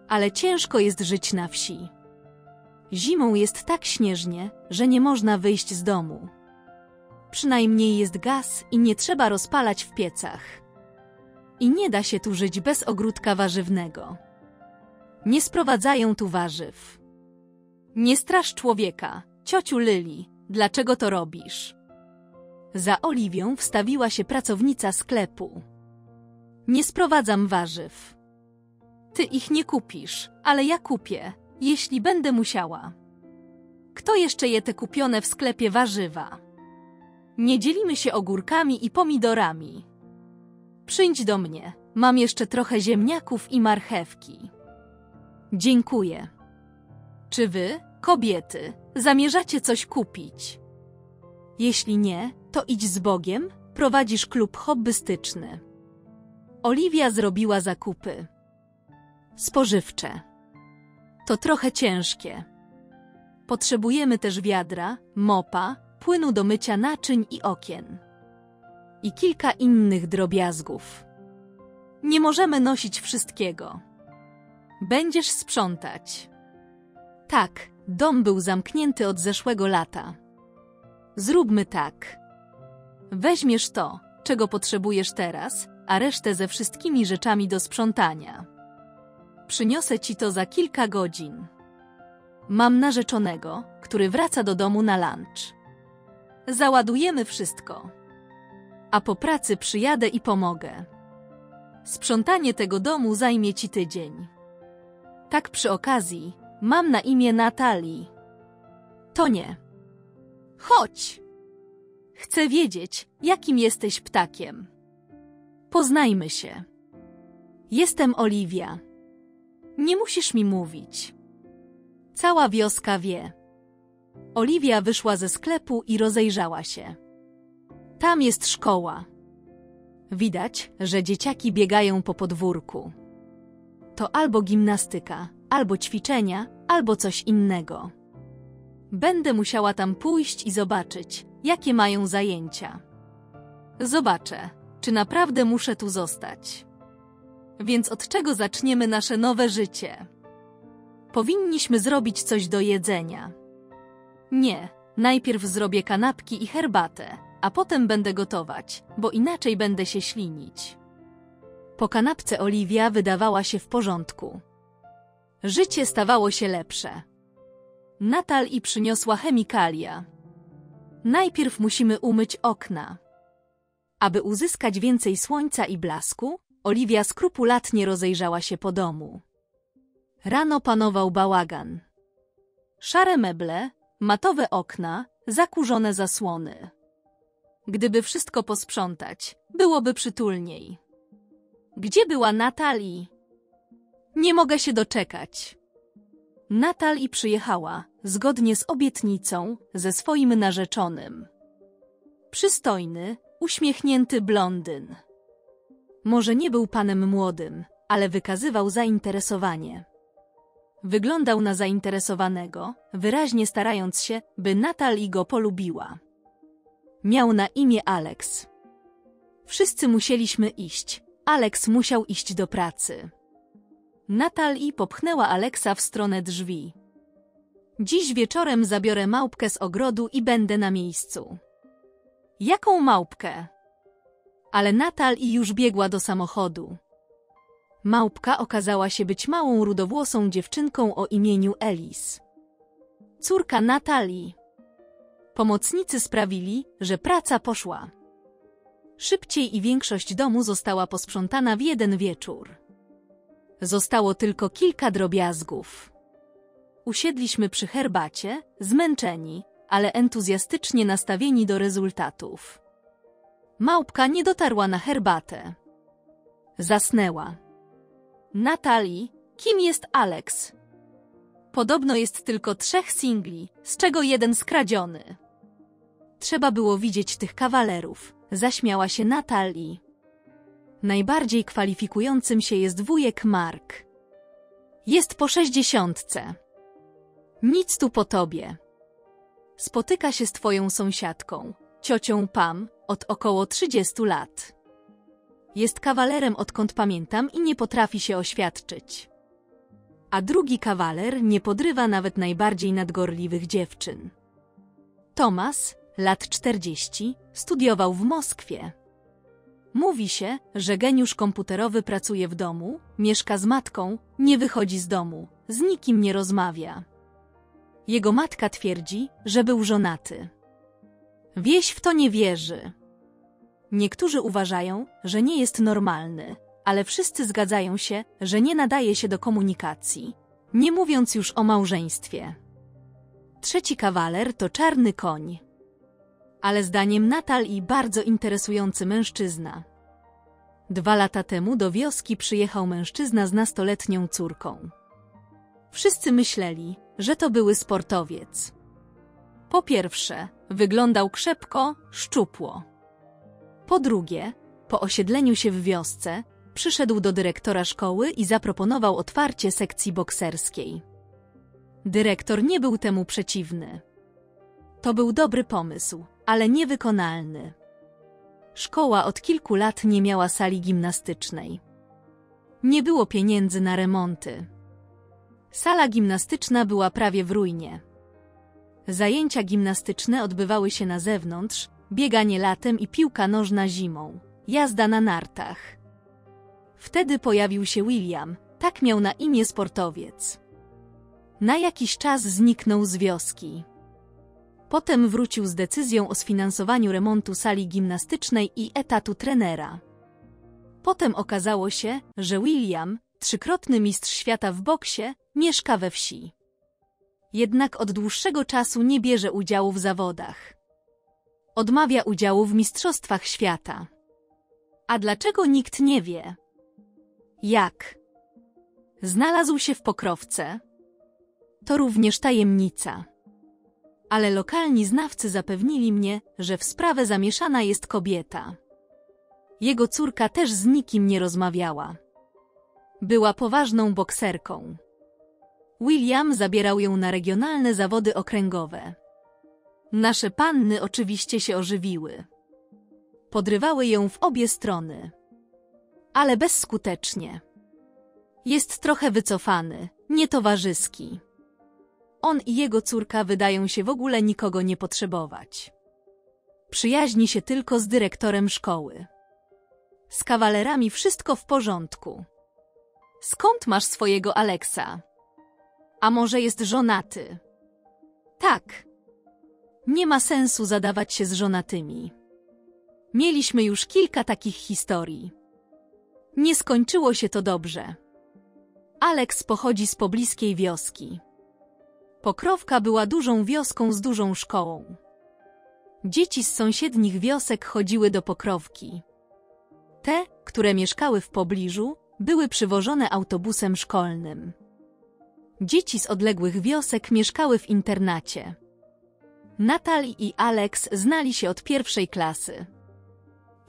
Ale ciężko jest żyć na wsi. Zimą jest tak śnieżnie, że nie można wyjść z domu. Przynajmniej jest gaz i nie trzeba rozpalać w piecach. I nie da się tu żyć bez ogródka warzywnego. Nie sprowadzają tu warzyw. Nie strasz człowieka, ciociu Lyli, dlaczego to robisz? Za Oliwią wstawiła się pracownica sklepu. Nie sprowadzam warzyw. Ty ich nie kupisz, ale ja kupię, jeśli będę musiała. Kto jeszcze je te kupione w sklepie warzywa? Nie dzielimy się ogórkami i pomidorami. Przyjdź do mnie, mam jeszcze trochę ziemniaków i marchewki. Dziękuję. Czy wy, kobiety, zamierzacie coś kupić? Jeśli nie, to idź z Bogiem, prowadzisz klub hobbystyczny. Oliwia zrobiła zakupy. Spożywcze. To trochę ciężkie. Potrzebujemy też wiadra, mopa, płynu do mycia naczyń i okien. I kilka innych drobiazgów. Nie możemy nosić wszystkiego. Będziesz sprzątać. Tak, dom był zamknięty od zeszłego lata. Zróbmy tak. Weźmiesz to, czego potrzebujesz teraz, a resztę ze wszystkimi rzeczami do sprzątania. Przyniosę ci to za kilka godzin. Mam narzeczonego, który wraca do domu na lunch. Załadujemy wszystko. A po pracy przyjadę i pomogę. Sprzątanie tego domu zajmie ci tydzień. Tak przy okazji, mam na imię Natalii. To nie. Chodź! Chcę wiedzieć, jakim jesteś ptakiem. Poznajmy się. Jestem Oliwia. Nie musisz mi mówić. Cała wioska wie. Oliwia wyszła ze sklepu i rozejrzała się. Tam jest szkoła. Widać, że dzieciaki biegają po podwórku. To albo gimnastyka, albo ćwiczenia, albo coś innego. Będę musiała tam pójść i zobaczyć, jakie mają zajęcia. Zobaczę, czy naprawdę muszę tu zostać. Więc od czego zaczniemy nasze nowe życie? Powinniśmy zrobić coś do jedzenia. Nie, najpierw zrobię kanapki i herbatę, a potem będę gotować, bo inaczej będę się ślinić. Po kanapce Oliwia wydawała się w porządku. Życie stawało się lepsze. Natal i przyniosła chemikalia. Najpierw musimy umyć okna. Aby uzyskać więcej słońca i blasku, Oliwia skrupulatnie rozejrzała się po domu. Rano panował bałagan. Szare meble, matowe okna, zakurzone zasłony. Gdyby wszystko posprzątać, byłoby przytulniej. Gdzie była Natali? Nie mogę się doczekać. Natali przyjechała, zgodnie z obietnicą, ze swoim narzeczonym. Przystojny, uśmiechnięty blondyn. Może nie był panem młodym, ale wykazywał zainteresowanie. Wyglądał na zainteresowanego, wyraźnie starając się, by Natali go polubiła. Miał na imię Alex. Wszyscy musieliśmy iść. Alex musiał iść do pracy. Natali popchnęła Aleksa w stronę drzwi. Dziś wieczorem zabiorę małpkę z ogrodu i będę na miejscu. Jaką małpkę? Ale Natali już biegła do samochodu. Małpka okazała się być małą rudowłosą dziewczynką o imieniu Elis. Córka Natalii. Pomocnicy sprawili, że praca poszła. Szybciej i większość domu została posprzątana w jeden wieczór. Zostało tylko kilka drobiazgów. Usiedliśmy przy herbacie, zmęczeni, ale entuzjastycznie nastawieni do rezultatów. Małpka nie dotarła na herbatę. Zasnęła. Natalii, kim jest Alex? Podobno jest tylko trzech singli, z czego jeden skradziony. Trzeba było widzieć tych kawalerów, zaśmiała się Natalii. Najbardziej kwalifikującym się jest wujek Mark. Jest po sześćdziesiątce. Nic tu po tobie. Spotyka się z twoją sąsiadką, ciocią Pam, od około 30 lat. Jest kawalerem odkąd pamiętam i nie potrafi się oświadczyć. A drugi kawaler nie podrywa nawet najbardziej nadgorliwych dziewczyn. Tomas, lat 40, studiował w Moskwie. Mówi się, że geniusz komputerowy pracuje w domu, mieszka z matką, nie wychodzi z domu, z nikim nie rozmawia. Jego matka twierdzi, że był żonaty. Wieś w to nie wierzy. Niektórzy uważają, że nie jest normalny, ale wszyscy zgadzają się, że nie nadaje się do komunikacji, nie mówiąc już o małżeństwie. Trzeci kawaler to czarny koń. Ale zdaniem Natalii bardzo interesujący mężczyzna. Dwa lata temu do wioski przyjechał mężczyzna z nastoletnią córką. Wszyscy myśleli, że to były sportowiec. Po pierwsze, wyglądał krzepko, szczupło. Po drugie, po osiedleniu się w wiosce, przyszedł do dyrektora szkoły i zaproponował otwarcie sekcji bokserskiej. Dyrektor nie był temu przeciwny. To był dobry pomysł, ale niewykonalny. Szkoła od kilku lat nie miała sali gimnastycznej. Nie było pieniędzy na remonty. Sala gimnastyczna była prawie w ruinie. Zajęcia gimnastyczne odbywały się na zewnątrz, bieganie latem i piłka nożna zimą, jazda na nartach. Wtedy pojawił się William, tak miał na imię sportowiec. Na jakiś czas zniknął z wioski. Potem wrócił z decyzją o sfinansowaniu remontu sali gimnastycznej i etatu trenera. Potem okazało się, że William, trzykrotny mistrz świata w boksie, mieszka we wsi. Jednak od dłuższego czasu nie bierze udziału w zawodach. Odmawia udziału w Mistrzostwach Świata. A dlaczego nikt nie wie? Jak? Znalazł się w pokrowce? To również tajemnica. Ale lokalni znawcy zapewnili mnie, że w sprawę zamieszana jest kobieta. Jego córka też z nikim nie rozmawiała. Była poważną bokserką. William zabierał ją na regionalne zawody okręgowe. Nasze panny oczywiście się ożywiły. Podrywały ją w obie strony. Ale bezskutecznie. Jest trochę wycofany, nietowarzyski. On i jego córka wydają się w ogóle nikogo nie potrzebować. Przyjaźni się tylko z dyrektorem szkoły. Z kawalerami wszystko w porządku. Skąd masz swojego Aleksa? A może jest żonaty? Tak. Nie ma sensu zadawać się z żonatymi. Mieliśmy już kilka takich historii. Nie skończyło się to dobrze. Aleks pochodzi z pobliskiej wioski. Pokrowka była dużą wioską z dużą szkołą. Dzieci z sąsiednich wiosek chodziły do Pokrowki. Te, które mieszkały w pobliżu, były przywożone autobusem szkolnym. Dzieci z odległych wiosek mieszkały w internacie. Natalie i Alex znali się od pierwszej klasy.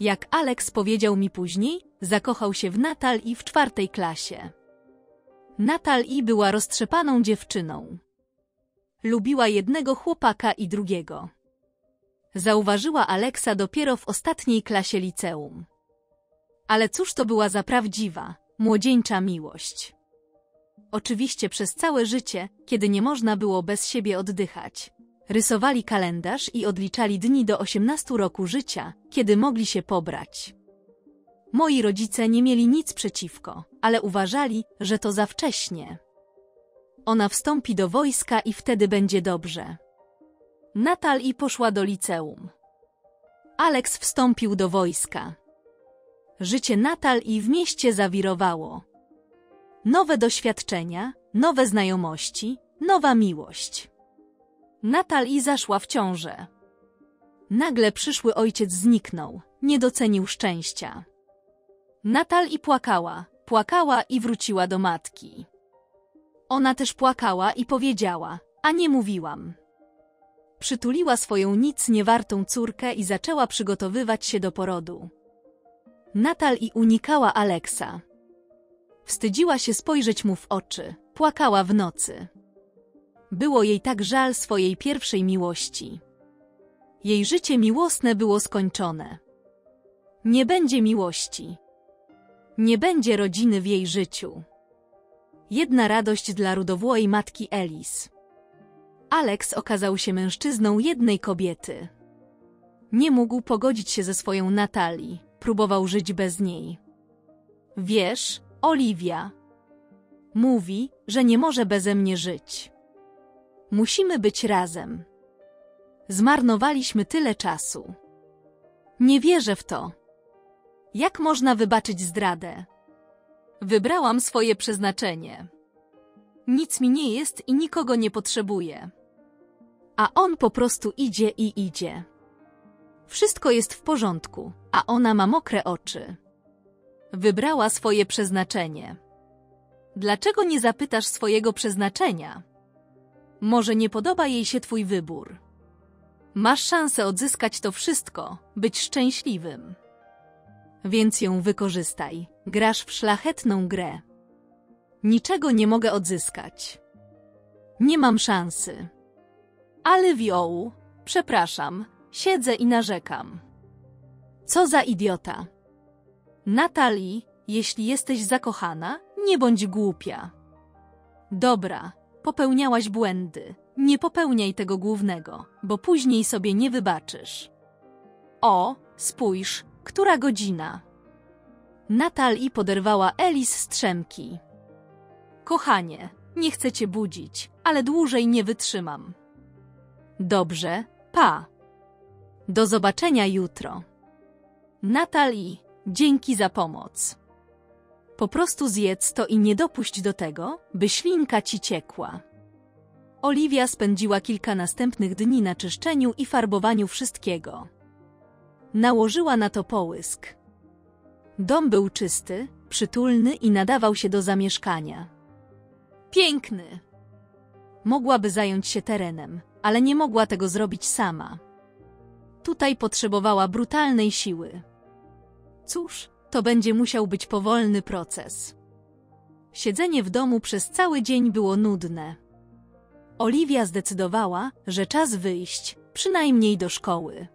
Jak Alex powiedział mi później, zakochał się w Natalii w czwartej klasie. Natalie była roztrzepaną dziewczyną. Lubiła jednego chłopaka i drugiego. Zauważyła Aleksa dopiero w ostatniej klasie liceum. Ale cóż to była za prawdziwa, młodzieńcza miłość. Oczywiście przez całe życie, kiedy nie można było bez siebie oddychać. Rysowali kalendarz i odliczali dni do 18 roku życia, kiedy mogli się pobrać. Moi rodzice nie mieli nic przeciwko, ale uważali, że to za wcześnie. Ona wstąpi do wojska i wtedy będzie dobrze. Natal poszła do liceum. Alex wstąpił do wojska. Życie Natal i w mieście zawirowało. Nowe doświadczenia, nowe znajomości, nowa miłość. Natal i zaszła w ciążę. Nagle przyszły ojciec zniknął, nie docenił szczęścia. Natal i płakała, płakała i wróciła do matki. Ona też płakała i powiedziała, a nie mówiłam. Przytuliła swoją nic niewartą córkę i zaczęła przygotowywać się do porodu. Natal i unikała Aleksa. Wstydziła się spojrzeć mu w oczy, płakała w nocy. Było jej tak żal swojej pierwszej miłości. Jej życie miłosne było skończone. Nie będzie miłości. Nie będzie rodziny w jej życiu. Jedna radość dla rudowłojej matki Elis. Alex okazał się mężczyzną jednej kobiety. Nie mógł pogodzić się ze swoją Natalii, próbował żyć bez niej. Wiesz, Oliwia. Mówi, że nie może beze mnie żyć. Musimy być razem. Zmarnowaliśmy tyle czasu. Nie wierzę w to. Jak można wybaczyć zdradę? Wybrałam swoje przeznaczenie. Nic mi nie jest i nikogo nie potrzebuję. A on po prostu idzie i idzie. Wszystko jest w porządku, a ona ma mokre oczy. Wybrała swoje przeznaczenie. Dlaczego nie zapytasz swojego przeznaczenia? Może nie podoba jej się twój wybór. Masz szansę odzyskać to wszystko, być szczęśliwym. Więc ją wykorzystaj. Grasz w szlachetną grę. Niczego nie mogę odzyskać. Nie mam szansy. Ale wioł, przepraszam, siedzę i narzekam. Co za idiota. Natalii, jeśli jesteś zakochana, nie bądź głupia. Dobra, popełniałaś błędy. Nie popełniaj tego głównego, bo później sobie nie wybaczysz. O, spójrz, która godzina? Natalii poderwała Elis strzemki. Kochanie, nie chcę cię budzić, ale dłużej nie wytrzymam. Dobrze, pa. Do zobaczenia jutro. Natalii, dzięki za pomoc. Po prostu zjedz to i nie dopuść do tego, by ślinka ci ciekła. Oliwia spędziła kilka następnych dni na czyszczeniu i farbowaniu wszystkiego. Nałożyła na to połysk. Dom był czysty, przytulny i nadawał się do zamieszkania. Piękny! Mogłaby zająć się terenem, ale nie mogła tego zrobić sama. Tutaj potrzebowała brutalnej siły. Cóż, to będzie musiał być powolny proces. Siedzenie w domu przez cały dzień było nudne. Oliwia zdecydowała, że czas wyjść, przynajmniej do szkoły.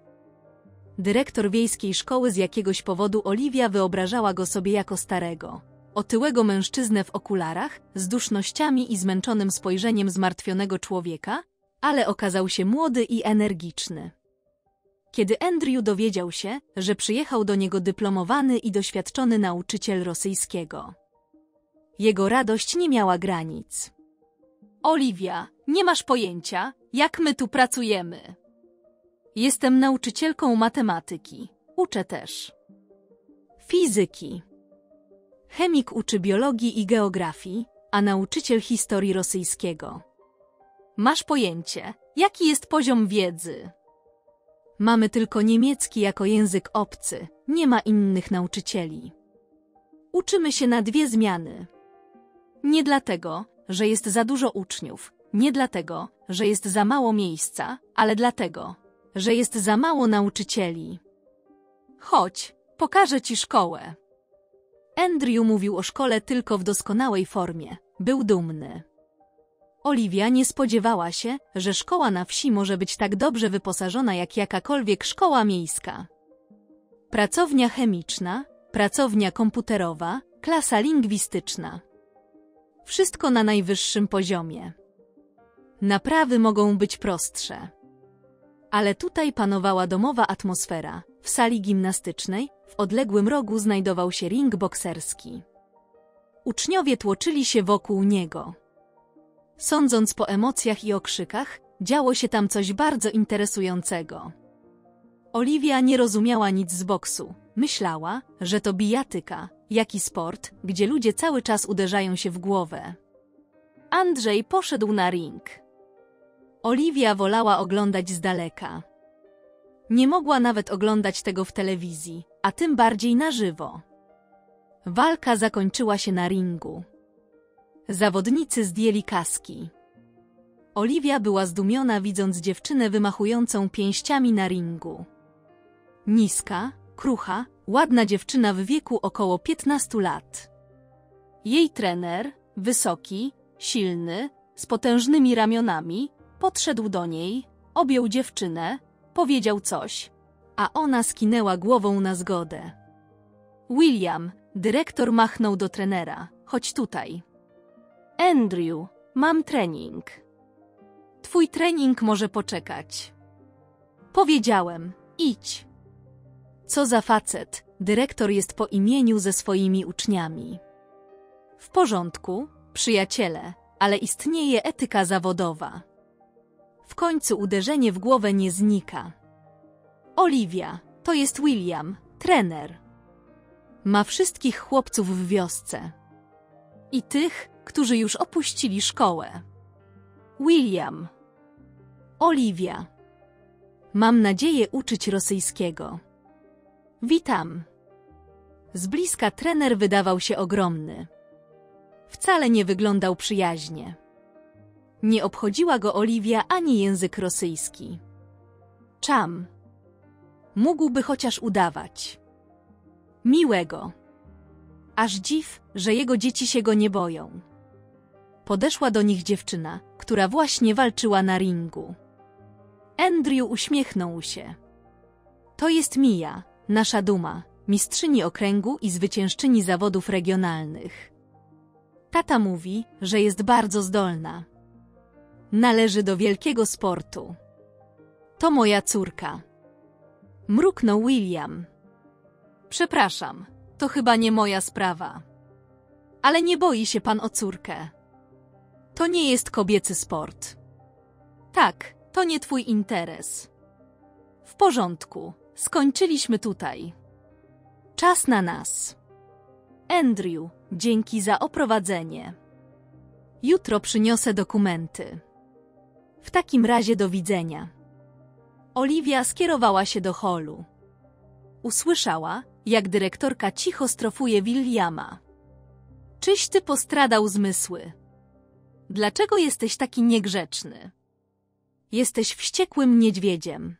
Dyrektor wiejskiej szkoły z jakiegoś powodu Oliwia wyobrażała go sobie jako starego, otyłego mężczyznę w okularach, z dusznościami i zmęczonym spojrzeniem zmartwionego człowieka, ale okazał się młody i energiczny. Kiedy Andrew dowiedział się, że przyjechał do niego dyplomowany i doświadczony nauczyciel rosyjskiego. Jego radość nie miała granic. Oliwia, nie masz pojęcia, jak my tu pracujemy. Jestem nauczycielką matematyki. Uczę też. Fizyki. Chemik uczy biologii i geografii, a nauczyciel historii rosyjskiego. Masz pojęcie, jaki jest poziom wiedzy? Mamy tylko niemiecki jako język obcy, nie ma innych nauczycieli. Uczymy się na dwie zmiany. Nie dlatego, że jest za dużo uczniów, nie dlatego, że jest za mało miejsca, ale dlatego, że jest za mało nauczycieli. Chodź, pokażę ci szkołę. Andrew mówił o szkole tylko w doskonałej formie. Był dumny. Oliwia nie spodziewała się, że szkoła na wsi może być tak dobrze wyposażona jak jakakolwiek szkoła miejska. Pracownia chemiczna, pracownia komputerowa, klasa lingwistyczna. Wszystko na najwyższym poziomie. Naprawy mogą być prostsze. Ale tutaj panowała domowa atmosfera. W sali gimnastycznej, w odległym rogu znajdował się ring bokserski. Uczniowie tłoczyli się wokół niego. Sądząc po emocjach i okrzykach, działo się tam coś bardzo interesującego. Oliwia nie rozumiała nic z boksu. Myślała, że to bijatyka, jaki sport, gdzie ludzie cały czas uderzają się w głowę. Andrzej poszedł na ring. Oliwia wolała oglądać z daleka. Nie mogła nawet oglądać tego w telewizji, a tym bardziej na żywo. Walka zakończyła się na ringu. Zawodnicy zdjęli kaski. Oliwia była zdumiona widząc dziewczynę wymachującą pięściami na ringu. Niska, krucha, ładna dziewczyna w wieku około 15 lat. Jej trener, wysoki, silny, z potężnymi ramionami, podszedł do niej, objął dziewczynę, powiedział coś, a ona skinęła głową na zgodę. William, dyrektor machnął do trenera, chodź tutaj. Andrew, mam trening. Twój trening może poczekać. Powiedziałem, idź. Co za facet, dyrektor jest po imieniu ze swoimi uczniami. W porządku, przyjaciele, ale istnieje etyka zawodowa. W końcu uderzenie w głowę nie znika. Oliwia, to jest William, trener. Ma wszystkich chłopców w wiosce. I tych, którzy już opuścili szkołę. William. Oliwia. Mam nadzieję uczyć rosyjskiego. Witam. Z bliska trener wydawał się ogromny. Wcale nie wyglądał przyjaźnie. Nie obchodziła go Oliwia ani język rosyjski. Czam. Mógłby chociaż udawać. Miłego. Aż dziw, że jego dzieci się go nie boją. Podeszła do nich dziewczyna, która właśnie walczyła na ringu. Andrew uśmiechnął się. To jest Mia, nasza duma, mistrzyni okręgu i zwyciężczyni zawodów regionalnych. Tata mówi, że jest bardzo zdolna. Należy do wielkiego sportu. To moja córka. Mruknął William. Przepraszam, to chyba nie moja sprawa. Ale nie boi się pan o córkę. To nie jest kobiecy sport. Tak, to nie twój interes. W porządku, skończyliśmy tutaj. Czas na nas. Andrew, dzięki za oprowadzenie. Jutro przyniosę dokumenty. W takim razie do widzenia. Oliwia skierowała się do holu. Usłyszała, jak dyrektorka cicho strofuje Williama. Czyś ty postradał zmysły? Dlaczego jesteś taki niegrzeczny? Jesteś wściekłym niedźwiedziem.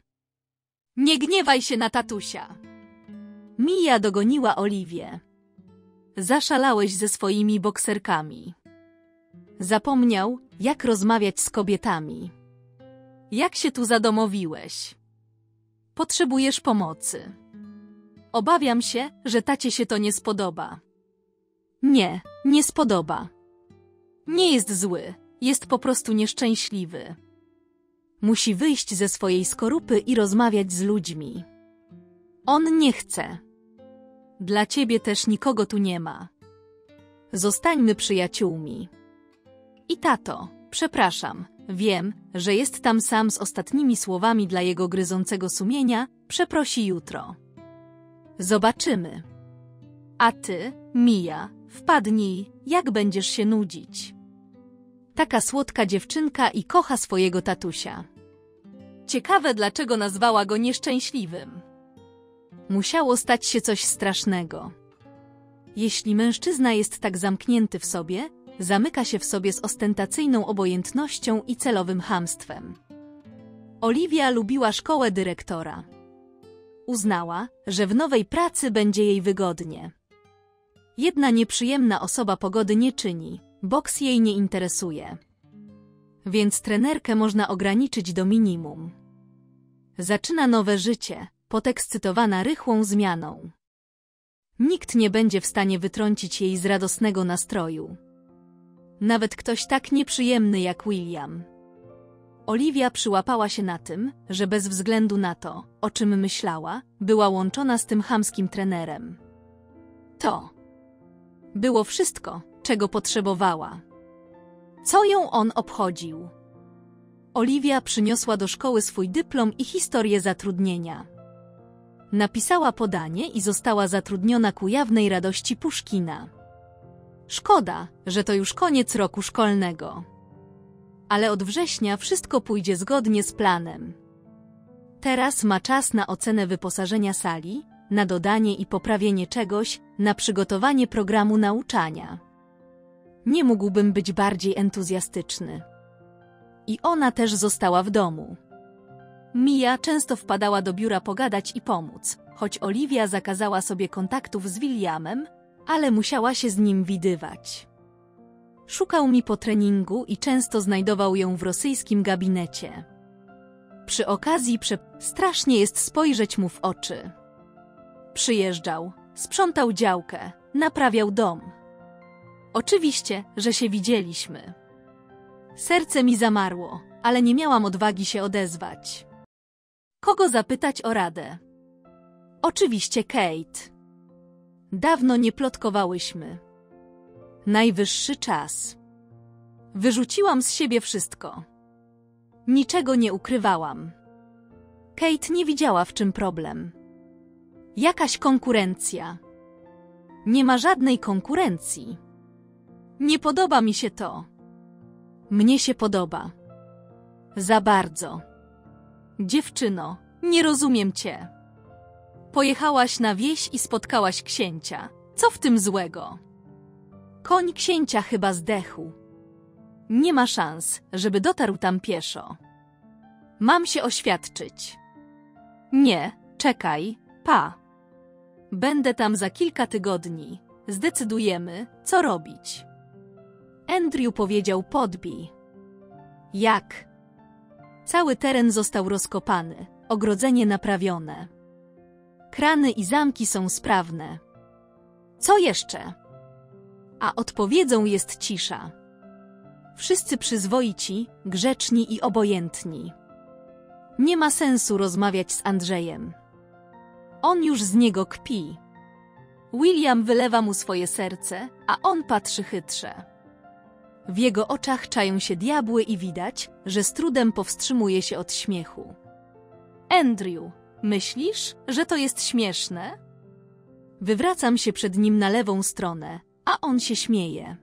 Nie gniewaj się na tatusia. Mija dogoniła Oliwię. Zaszalałeś ze swoimi bokserkami. Zapomniał, jak rozmawiać z kobietami. Jak się tu zadomowiłeś? Potrzebujesz pomocy. Obawiam się, że tacie się to nie spodoba. Nie, nie spodoba. Nie jest zły, jest po prostu nieszczęśliwy. Musi wyjść ze swojej skorupy i rozmawiać z ludźmi. On nie chce. Dla ciebie też nikogo tu nie ma. Zostańmy przyjaciółmi. I tato, przepraszam, wiem, że jest tam sam z ostatnimi słowami dla jego gryzącego sumienia, przeprosi jutro. Zobaczymy. A ty, Mija, wpadnij, jak będziesz się nudzić. Taka słodka dziewczynka i kocha swojego tatusia. Ciekawe, dlaczego nazwała go nieszczęśliwym. Musiało stać się coś strasznego. Jeśli mężczyzna jest tak zamknięty w sobie, zamyka się w sobie z ostentacyjną obojętnością i celowym hamstwem. Oliwia lubiła szkołę dyrektora. Uznała, że w nowej pracy będzie jej wygodnie. Jedna nieprzyjemna osoba pogody nie czyni, boks jej nie interesuje. Więc trenerkę można ograniczyć do minimum. Zaczyna nowe życie, podekscytowana rychłą zmianą. Nikt nie będzie w stanie wytrącić jej z radosnego nastroju. Nawet ktoś tak nieprzyjemny jak William. Oliwia przyłapała się na tym, że bez względu na to, o czym myślała, była łączona z tym chamskim trenerem. To było wszystko, czego potrzebowała. Co ją on obchodził? Oliwia przyniosła do szkoły swój dyplom i historię zatrudnienia. Napisała podanie i została zatrudniona ku jawnej radości Puszkina. Szkoda, że to już koniec roku szkolnego. Ale od września wszystko pójdzie zgodnie z planem. Teraz ma czas na ocenę wyposażenia sali, na dodanie i poprawienie czegoś, na przygotowanie programu nauczania. Nie mógłbym być bardziej entuzjastyczny. I ona też została w domu. Mia często wpadała do biura pogadać i pomóc, choć Oliwia zakazała sobie kontaktów z Williamem, ale musiała się z nim widywać. Szukał mi po treningu i często znajdował ją w rosyjskim gabinecie. Przy okazji prze... strasznie jest spojrzeć mu w oczy. Przyjeżdżał, sprzątał działkę, naprawiał dom. Oczywiście, że się widzieliśmy. Serce mi zamarło, ale nie miałam odwagi się odezwać. Kogo zapytać o radę? Oczywiście Kate. Dawno nie plotkowałyśmy. Najwyższy czas. Wyrzuciłam z siebie wszystko. Niczego nie ukrywałam. Kate nie widziała w czym problem. Jakaś konkurencja. Nie ma żadnej konkurencji. Nie podoba mi się to. Mnie się podoba. Za bardzo. Dziewczyno, nie rozumiem cię. Pojechałaś na wieś i spotkałaś księcia. Co w tym złego? Koń księcia chyba zdechł. Nie ma szans, żeby dotarł tam pieszo. Mam się oświadczyć. Nie, czekaj, pa. Będę tam za kilka tygodni. Zdecydujemy, co robić. Andrew powiedział podbij. Jak? Cały teren został rozkopany, ogrodzenie naprawione. Krany i zamki są sprawne. Co jeszcze? A odpowiedzią jest cisza. Wszyscy przyzwoici, grzeczni i obojętni. Nie ma sensu rozmawiać z Andrzejem. On już z niego kpi. William wylewa mu swoje serce, a on patrzy chytrze. W jego oczach czają się diabły i widać, że z trudem powstrzymuje się od śmiechu. Andrew, myślisz, że to jest śmieszne? Wywracam się przed nim na lewą stronę, a on się śmieje.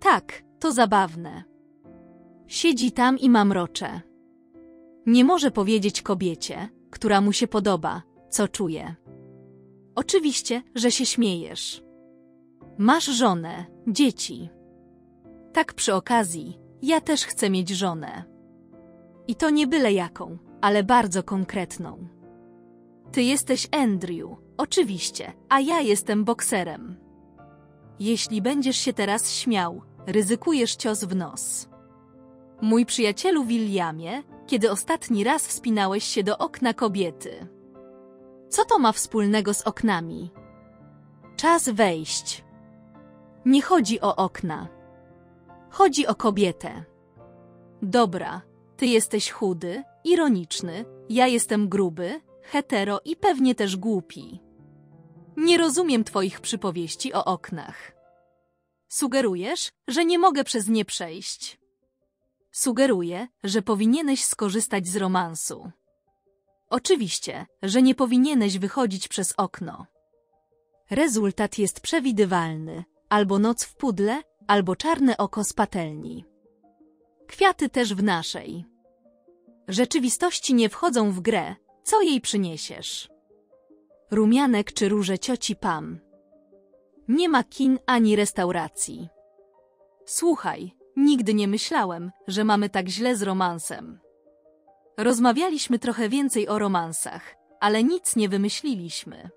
Tak, to zabawne. Siedzi tam i mamrocze. Nie może powiedzieć kobiecie, która mu się podoba, co czuje. Oczywiście, że się śmiejesz. Masz żonę, dzieci. Tak przy okazji, ja też chcę mieć żonę. I to nie byle jaką, ale bardzo konkretną. Ty jesteś Andrew, oczywiście, a ja jestem bokserem. Jeśli będziesz się teraz śmiał, ryzykujesz cios w nos. Mój przyjacielu Williamie, kiedy ostatni raz wspinałeś się do okna kobiety? Co to ma wspólnego z oknami? Czas wejść. Nie chodzi o okna. Chodzi o kobietę. Dobra, ty jesteś chudy, ironiczny, ja jestem gruby, hetero i pewnie też głupi. Nie rozumiem twoich przypowieści o oknach. Sugerujesz, że nie mogę przez nie przejść. Sugeruję, że powinieneś skorzystać z romansu. Oczywiście, że nie powinieneś wychodzić przez okno. Rezultat jest przewidywalny. Albo noc w pudle, albo czarne oko z patelni. Kwiaty też w naszej. Rzeczywistości nie wchodzą w grę, co jej przyniesiesz. Rumianek czy róże cioci Pam. Nie ma kin ani restauracji. Słuchaj, nigdy nie myślałem, że mamy tak źle z romansem. Rozmawialiśmy trochę więcej o romansach, ale nic nie wymyśliliśmy.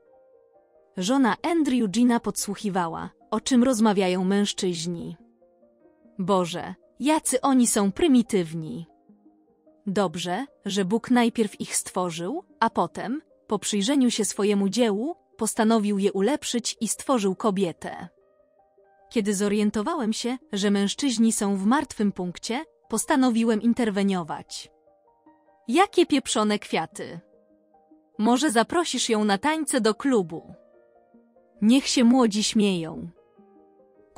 Żona Andrew Gina podsłuchiwała, o czym rozmawiają mężczyźni. Boże, jacy oni są prymitywni. Dobrze, że Bóg najpierw ich stworzył, a potem, po przyjrzeniu się swojemu dziełu, postanowił je ulepszyć i stworzył kobietę. Kiedy zorientowałem się, że mężczyźni są w martwym punkcie, postanowiłem interweniować. Jakie pieprzone kwiaty! Może zaprosisz ją na tańce do klubu? Niech się młodzi śmieją.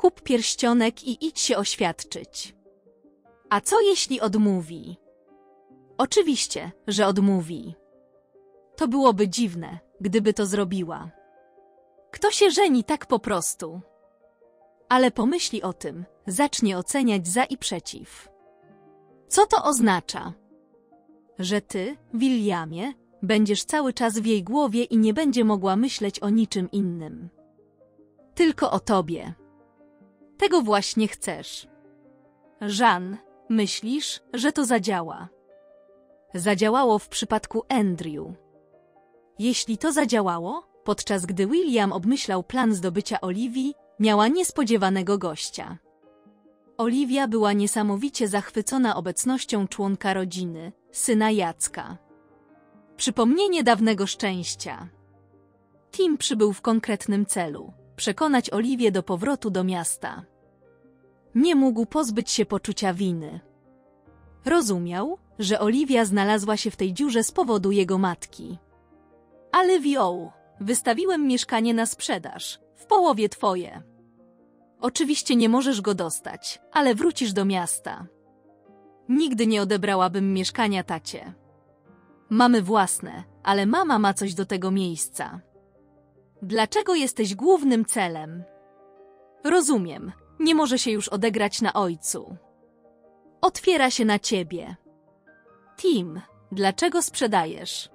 Kup pierścionek i idź się oświadczyć. A co jeśli odmówi? Oczywiście, że odmówi. To byłoby dziwne, gdyby to zrobiła. Kto się żeni tak po prostu? Ale pomyśli o tym, zacznie oceniać za i przeciw. Co to oznacza? Że ty, Williamie, będziesz cały czas w jej głowie i nie będzie mogła myśleć o niczym innym. Tylko o tobie. Tego właśnie chcesz. Żan, myślisz, że to zadziała? Zadziałało w przypadku Andrew. Jeśli to zadziałało, podczas gdy William obmyślał plan zdobycia Oliwii, miała niespodziewanego gościa. Oliwia była niesamowicie zachwycona obecnością członka rodziny, syna Jacka. Przypomnienie dawnego szczęścia. Tim przybył w konkretnym celu przekonać Oliwię do powrotu do miasta. Nie mógł pozbyć się poczucia winy. Rozumiał, że Oliwia znalazła się w tej dziurze z powodu jego matki. Ale wioł, wystawiłem mieszkanie na sprzedaż, w połowie twoje. Oczywiście nie możesz go dostać, ale wrócisz do miasta. Nigdy nie odebrałabym mieszkania tacie. Mamy własne, ale mama ma coś do tego miejsca. Dlaczego jesteś głównym celem? Rozumiem, nie może się już odegrać na ojcu. Otwiera się na ciebie. Tim, dlaczego sprzedajesz?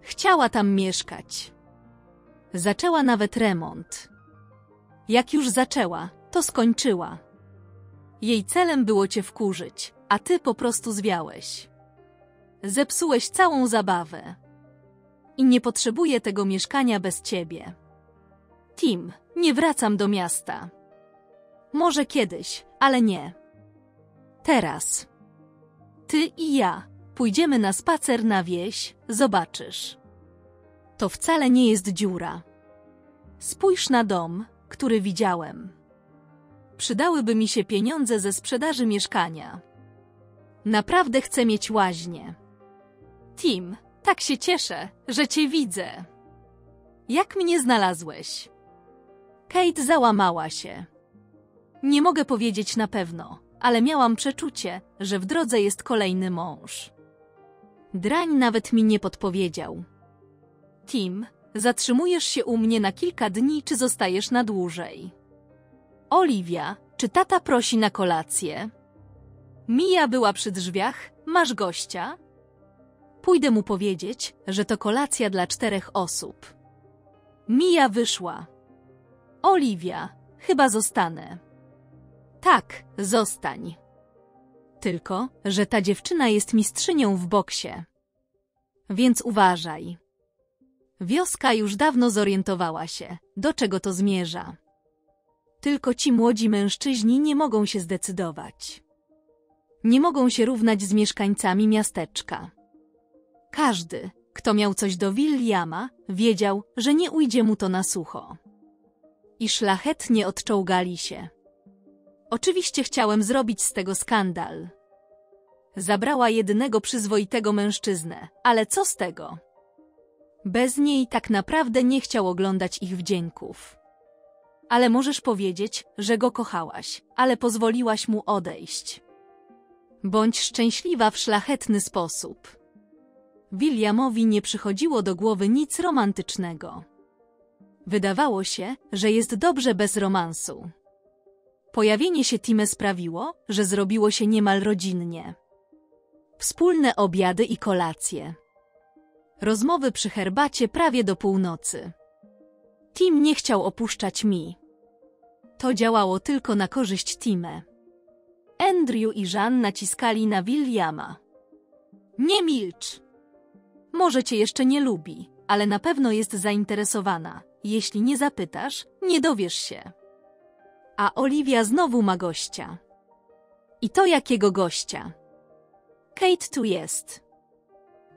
Chciała tam mieszkać. Zaczęła nawet remont. Jak już zaczęła, to skończyła. Jej celem było cię wkurzyć, a ty po prostu zwiałeś. Zepsułeś całą zabawę. I nie potrzebuję tego mieszkania bez ciebie. Tim, nie wracam do miasta. Może kiedyś, ale nie. Teraz. Ty i ja pójdziemy na spacer na wieś, zobaczysz. To wcale nie jest dziura. Spójrz na dom, który widziałem. Przydałyby mi się pieniądze ze sprzedaży mieszkania. Naprawdę chcę mieć łaźnię. Tim, tak się cieszę, że cię widzę. Jak mnie znalazłeś? Kate załamała się. Nie mogę powiedzieć na pewno, ale miałam przeczucie, że w drodze jest kolejny mąż. Drań nawet mi nie podpowiedział. Tim, zatrzymujesz się u mnie na kilka dni, czy zostajesz na dłużej? Oliwia, czy tata prosi na kolację? Mija była przy drzwiach. Masz gościa? Pójdę mu powiedzieć, że to kolacja dla czterech osób. Mija wyszła. Oliwia, chyba zostanę. Tak, zostań. Tylko, że ta dziewczyna jest mistrzynią w boksie. Więc uważaj. Wioska już dawno zorientowała się, do czego to zmierza. Tylko ci młodzi mężczyźni nie mogą się zdecydować. Nie mogą się równać z mieszkańcami miasteczka. Każdy, kto miał coś do Williama, wiedział, że nie ujdzie mu to na sucho. I szlachetnie odczołgali się. Oczywiście chciałem zrobić z tego skandal. Zabrała jedynego przyzwoitego mężczyznę, ale co z tego? Bez niej tak naprawdę nie chciał oglądać ich wdzięków. Ale możesz powiedzieć, że go kochałaś, ale pozwoliłaś mu odejść. Bądź szczęśliwa w szlachetny sposób. Williamowi nie przychodziło do głowy nic romantycznego. Wydawało się, że jest dobrze bez romansu. Pojawienie się Time sprawiło, że zrobiło się niemal rodzinnie. Wspólne obiady i kolacje. Rozmowy przy herbacie prawie do północy. Tim nie chciał opuszczać mi. To działało tylko na korzyść Time. Andrew i Jean naciskali na Williama. Nie milcz! Może cię jeszcze nie lubi, ale na pewno jest zainteresowana. Jeśli nie zapytasz, nie dowiesz się. A Oliwia znowu ma gościa. I to jakiego gościa? Kate tu jest.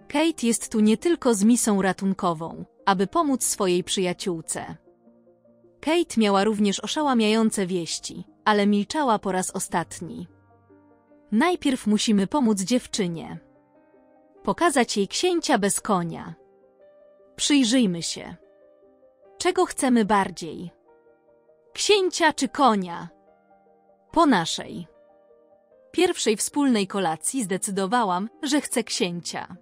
Kate jest tu nie tylko z misją ratunkową, aby pomóc swojej przyjaciółce. Kate miała również oszałamiające wieści, ale milczała po raz ostatni. Najpierw musimy pomóc dziewczynie. Pokazać jej księcia bez konia. Przyjrzyjmy się. Czego chcemy bardziej? Księcia czy konia? Po naszej. Pierwszej wspólnej kolacji zdecydowałam, że chcę księcia.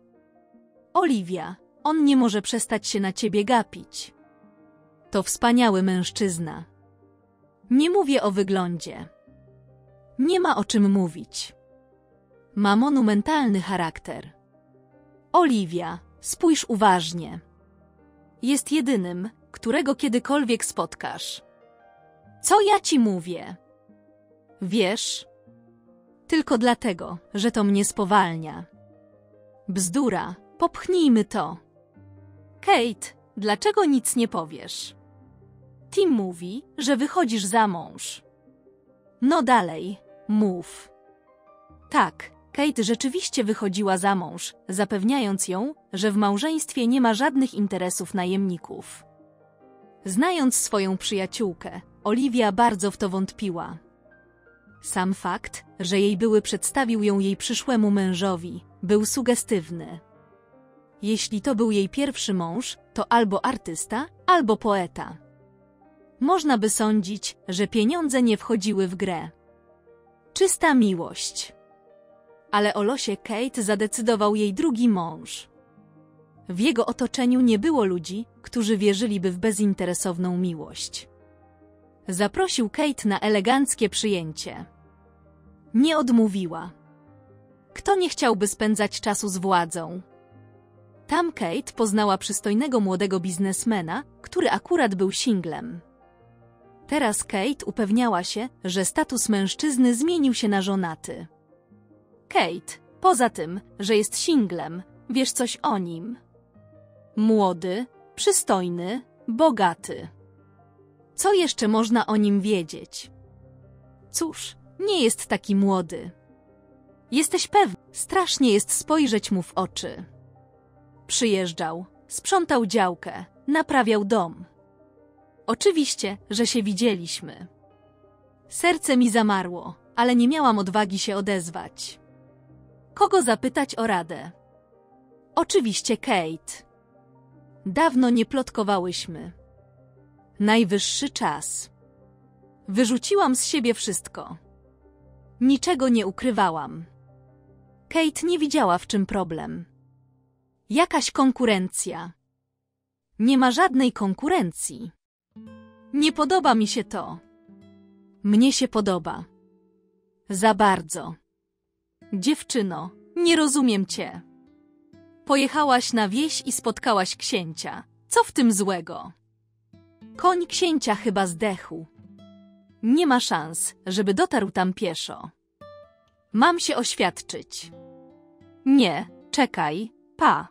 Oliwia, on nie może przestać się na ciebie gapić. To wspaniały mężczyzna. Nie mówię o wyglądzie. Nie ma o czym mówić. Ma monumentalny charakter. Oliwia, spójrz uważnie. Jest jedynym, którego kiedykolwiek spotkasz. Co ja ci mówię? Wiesz? Tylko dlatego, że to mnie spowalnia. Bzdura, popchnijmy to. Kate, dlaczego nic nie powiesz? Tim mówi, że wychodzisz za mąż. No dalej, mów. Tak, Kate rzeczywiście wychodziła za mąż, zapewniając ją, że w małżeństwie nie ma żadnych interesów najemników. Znając swoją przyjaciółkę, Oliwia bardzo w to wątpiła. Sam fakt, że jej były przedstawił ją jej przyszłemu mężowi, był sugestywny. Jeśli to był jej pierwszy mąż, to albo artysta, albo poeta. Można by sądzić, że pieniądze nie wchodziły w grę. Czysta miłość. Ale o losie Kate zadecydował jej drugi mąż. W jego otoczeniu nie było ludzi, którzy wierzyliby w bezinteresowną miłość. Zaprosił Kate na eleganckie przyjęcie. Nie odmówiła. Kto nie chciałby spędzać czasu z władzą? Tam Kate poznała przystojnego młodego biznesmena, który akurat był singlem. Teraz Kate upewniała się, że status mężczyzny zmienił się na żonaty. Kate, poza tym, że jest singlem, wiesz coś o nim. Młody, przystojny, bogaty. Co jeszcze można o nim wiedzieć? Cóż, nie jest taki młody. Jesteś pewny, strasznie jest spojrzeć mu w oczy. Przyjeżdżał, sprzątał działkę, naprawiał dom. Oczywiście, że się widzieliśmy. Serce mi zamarło, ale nie miałam odwagi się odezwać. Kogo zapytać o radę? Oczywiście Kate. Dawno nie plotkowałyśmy. Najwyższy czas. Wyrzuciłam z siebie wszystko. Niczego nie ukrywałam. Kate nie widziała w czym problem. Jakaś konkurencja. Nie ma żadnej konkurencji. Nie podoba mi się to. Mnie się podoba. Za bardzo. Dziewczyno, nie rozumiem cię. Pojechałaś na wieś i spotkałaś księcia. Co w tym złego? Koń księcia chyba zdechł. Nie ma szans, żeby dotarł tam pieszo. Mam się oświadczyć. Nie, czekaj, pa.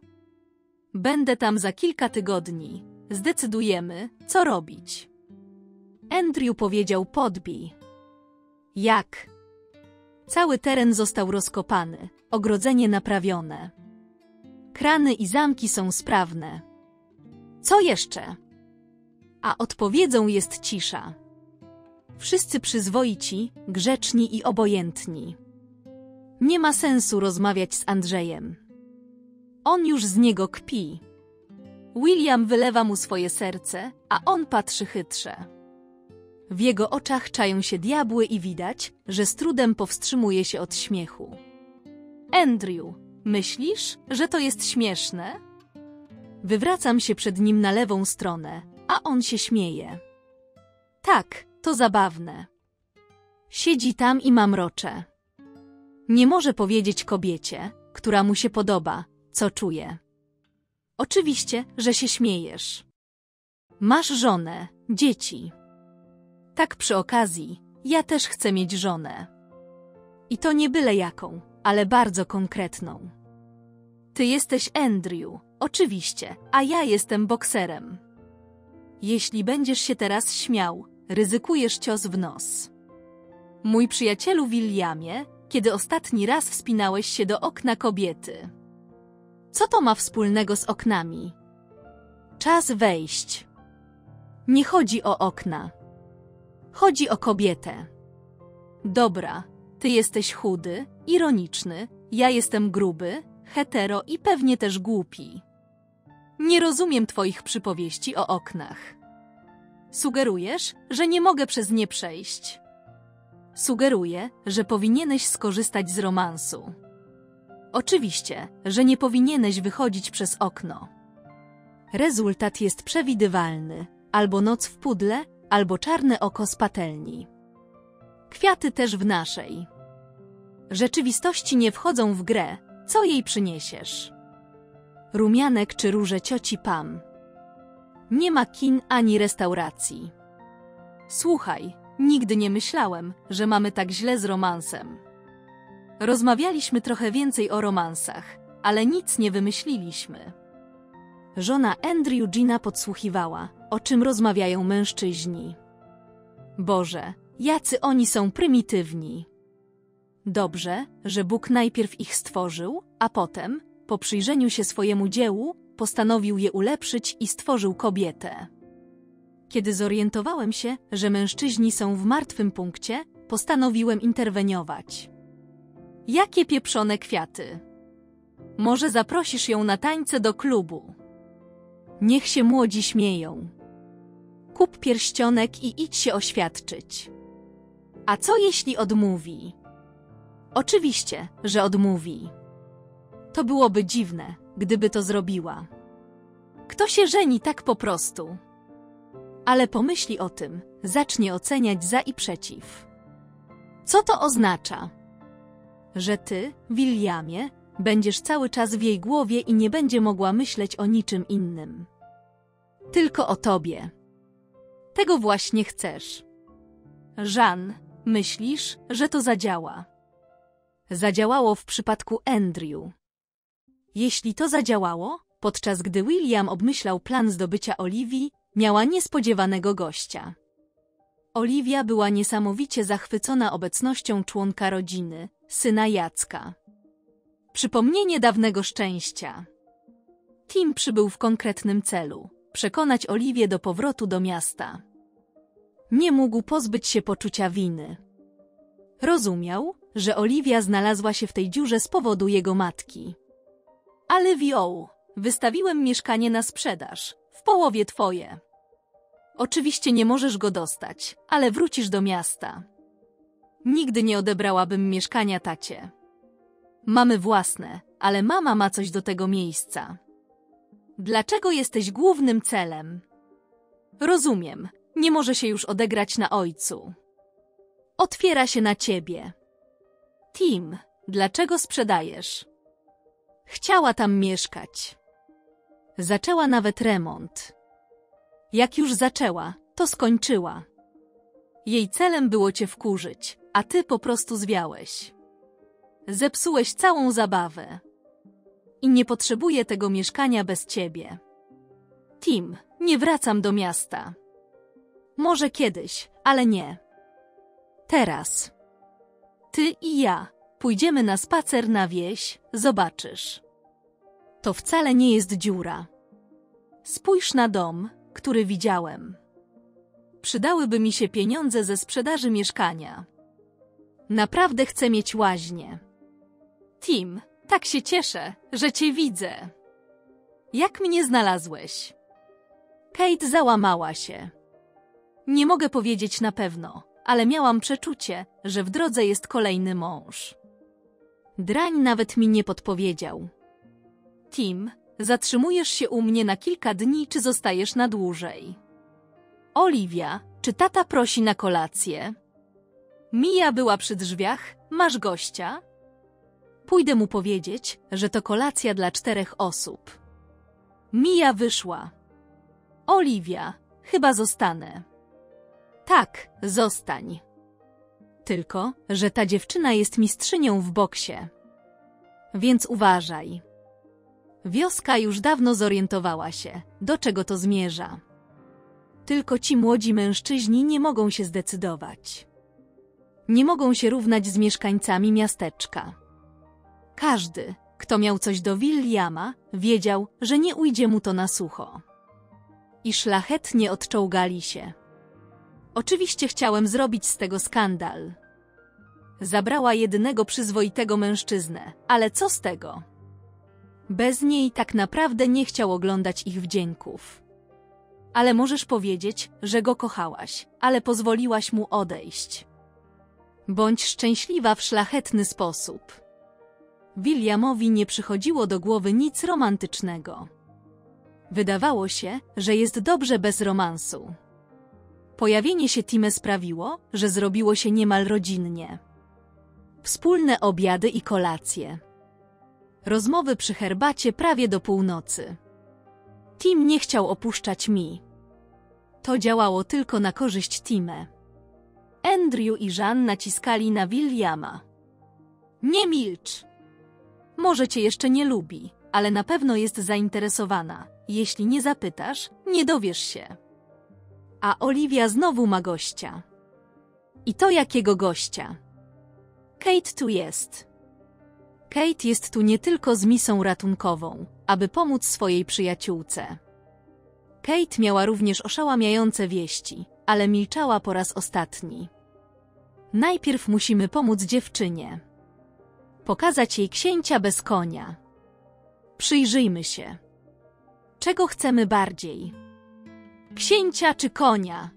Będę tam za kilka tygodni. Zdecydujemy, co robić. Andrew powiedział podbij. Jak? Cały teren został rozkopany, ogrodzenie naprawione. Krany i zamki są sprawne. Co jeszcze? A odpowiedzią jest cisza. Wszyscy przyzwoici, grzeczni i obojętni. Nie ma sensu rozmawiać z Andrzejem. On już z niego kpi. William wylewa mu swoje serce, a on patrzy chytrze. W jego oczach czają się diabły i widać, że z trudem powstrzymuje się od śmiechu. Andrew, myślisz, że to jest śmieszne? Wywracam się przed nim na lewą stronę, a on się śmieje. Tak, to zabawne. Siedzi tam i mamrocze. Nie może powiedzieć kobiecie, która mu się podoba, co czuje. Oczywiście, że się śmiejesz. Masz żonę, dzieci. Tak przy okazji, ja też chcę mieć żonę. I to nie byle jaką, ale bardzo konkretną. Ty jesteś Andrew, oczywiście, a ja jestem bokserem. Jeśli będziesz się teraz śmiał, ryzykujesz cios w nos. Mój przyjacielu Williamie, kiedy ostatni raz wspinałeś się do okna kobiety? Co to ma wspólnego z oknami? Czas wejść. Nie chodzi o okna. Chodzi o kobietę. Dobra, ty jesteś chudy, ironiczny, ja jestem gruby, hetero i pewnie też głupi. Nie rozumiem twoich przypowieści o oknach. Sugerujesz, że nie mogę przez nie przejść. Sugeruję, że powinieneś skorzystać z romansu. Oczywiście, że nie powinieneś wychodzić przez okno. Rezultat jest przewidywalny. Albo noc w pudle, albo czarne oko z patelni. Kwiaty też w naszej. Rzeczywistości nie wchodzą w grę, co jej przyniesiesz. Rumianek czy róże cioci Pam. Nie ma kin ani restauracji. Słuchaj, nigdy nie myślałem, że mamy tak źle z romansem. Rozmawialiśmy trochę więcej o romansach, ale nic nie wymyśliliśmy. Żona Andrew Gina podsłuchiwała, o czym rozmawiają mężczyźni. Boże, jacy oni są prymitywni. Dobrze, że Bóg najpierw ich stworzył, a potem, po przyjrzeniu się swojemu dziełu, postanowił je ulepszyć i stworzył kobietę. Kiedy zorientowałem się, że mężczyźni są w martwym punkcie, postanowiłem interweniować. Jakie pieprzone kwiaty! Może zaprosisz ją na tańce do klubu? Niech się młodzi śmieją. Kup pierścionek i idź się oświadczyć. A co jeśli odmówi? Oczywiście, że odmówi. To byłoby dziwne, gdyby to zrobiła. Kto się żeni tak po prostu? Ale pomyśli o tym, zacznie oceniać za i przeciw. Co to oznacza? Że ty, Williamie, będziesz cały czas w jej głowie i nie będzie mogła myśleć o niczym innym. Tylko o tobie. Tego właśnie chcesz. Żan, myślisz, że to zadziała? Zadziałało w przypadku Andrew. Jeśli to zadziałało, podczas gdy William obmyślał plan zdobycia Oliwii, miała niespodziewanego gościa. Oliwia była niesamowicie zachwycona obecnością członka rodziny, syna Jacka. Przypomnienie dawnego szczęścia. Tim przybył w konkretnym celu przekonać Oliwię do powrotu do miasta. Nie mógł pozbyć się poczucia winy. Rozumiał, że Oliwia znalazła się w tej dziurze z powodu jego matki. Ale wioł, wystawiłem mieszkanie na sprzedaż, w połowie twoje. Oczywiście nie możesz go dostać, ale wrócisz do miasta. Nigdy nie odebrałabym mieszkania tacie. Mamy własne, ale mama ma coś do tego miejsca. Dlaczego jesteś głównym celem? Rozumiem, nie może się już odegrać na ojcu. Otwiera się na ciebie. Tim, dlaczego sprzedajesz? Chciała tam mieszkać. Zaczęła nawet remont. Jak już zaczęła, to skończyła. Jej celem było cię wkurzyć, a ty po prostu zwiałeś. Zepsułeś całą zabawę. I nie potrzebuję tego mieszkania bez ciebie. Tim, nie wracam do miasta. Może kiedyś, ale nie. Teraz. Ty i ja pójdziemy na spacer na wieś, zobaczysz. To wcale nie jest dziura. Spójrz na dom, który widziałem. Przydałyby mi się pieniądze ze sprzedaży mieszkania. Naprawdę chcę mieć łaźnię. Tim, tak się cieszę, że cię widzę. Jak mnie znalazłeś? Kate załamała się. Nie mogę powiedzieć na pewno, ale miałam przeczucie, że w drodze jest kolejny mąż. Drań nawet mi nie podpowiedział. Tim, zatrzymujesz się u mnie na kilka dni, czy zostajesz na dłużej? Oliwia, czy tata prosi na kolację? Mija była przy drzwiach, masz gościa? Pójdę mu powiedzieć, że to kolacja dla czterech osób. Mija wyszła. Oliwia, chyba zostanę. Tak, zostań. Tylko, że ta dziewczyna jest mistrzynią w boksie. Więc uważaj. Wioska już dawno zorientowała się, do czego to zmierza. Tylko ci młodzi mężczyźni nie mogą się zdecydować. Nie mogą się równać z mieszkańcami miasteczka. Każdy, kto miał coś do Williama, wiedział, że nie ujdzie mu to na sucho. I szlachetnie odczołgali się. Oczywiście chciałem zrobić z tego skandal. Zabrała jedynego przyzwoitego mężczyznę, ale co z tego? Bez niej tak naprawdę nie chciał oglądać ich wdzięków. Ale możesz powiedzieć, że go kochałaś, ale pozwoliłaś mu odejść. Bądź szczęśliwa w szlachetny sposób. Williamowi nie przychodziło do głowy nic romantycznego. Wydawało się, że jest dobrze bez romansu. Pojawienie się Time sprawiło, że zrobiło się niemal rodzinnie. Wspólne obiady i kolacje. Rozmowy przy herbacie prawie do północy. Tim nie chciał opuszczać mi. To działało tylko na korzyść Time. Andrew i Jean naciskali na Williama. Nie milcz! Może cię jeszcze nie lubi, ale na pewno jest zainteresowana. Jeśli nie zapytasz, nie dowiesz się. A Oliwia znowu ma gościa. I to jakiego gościa? Kate tu jest. Kate jest tu nie tylko z misą ratunkową, aby pomóc swojej przyjaciółce. Kate miała również oszałamiające wieści, ale milczała po raz ostatni. Najpierw musimy pomóc dziewczynie. Pokazać jej księcia bez konia. Przyjrzyjmy się. Czego chcemy bardziej? Księcia czy konia?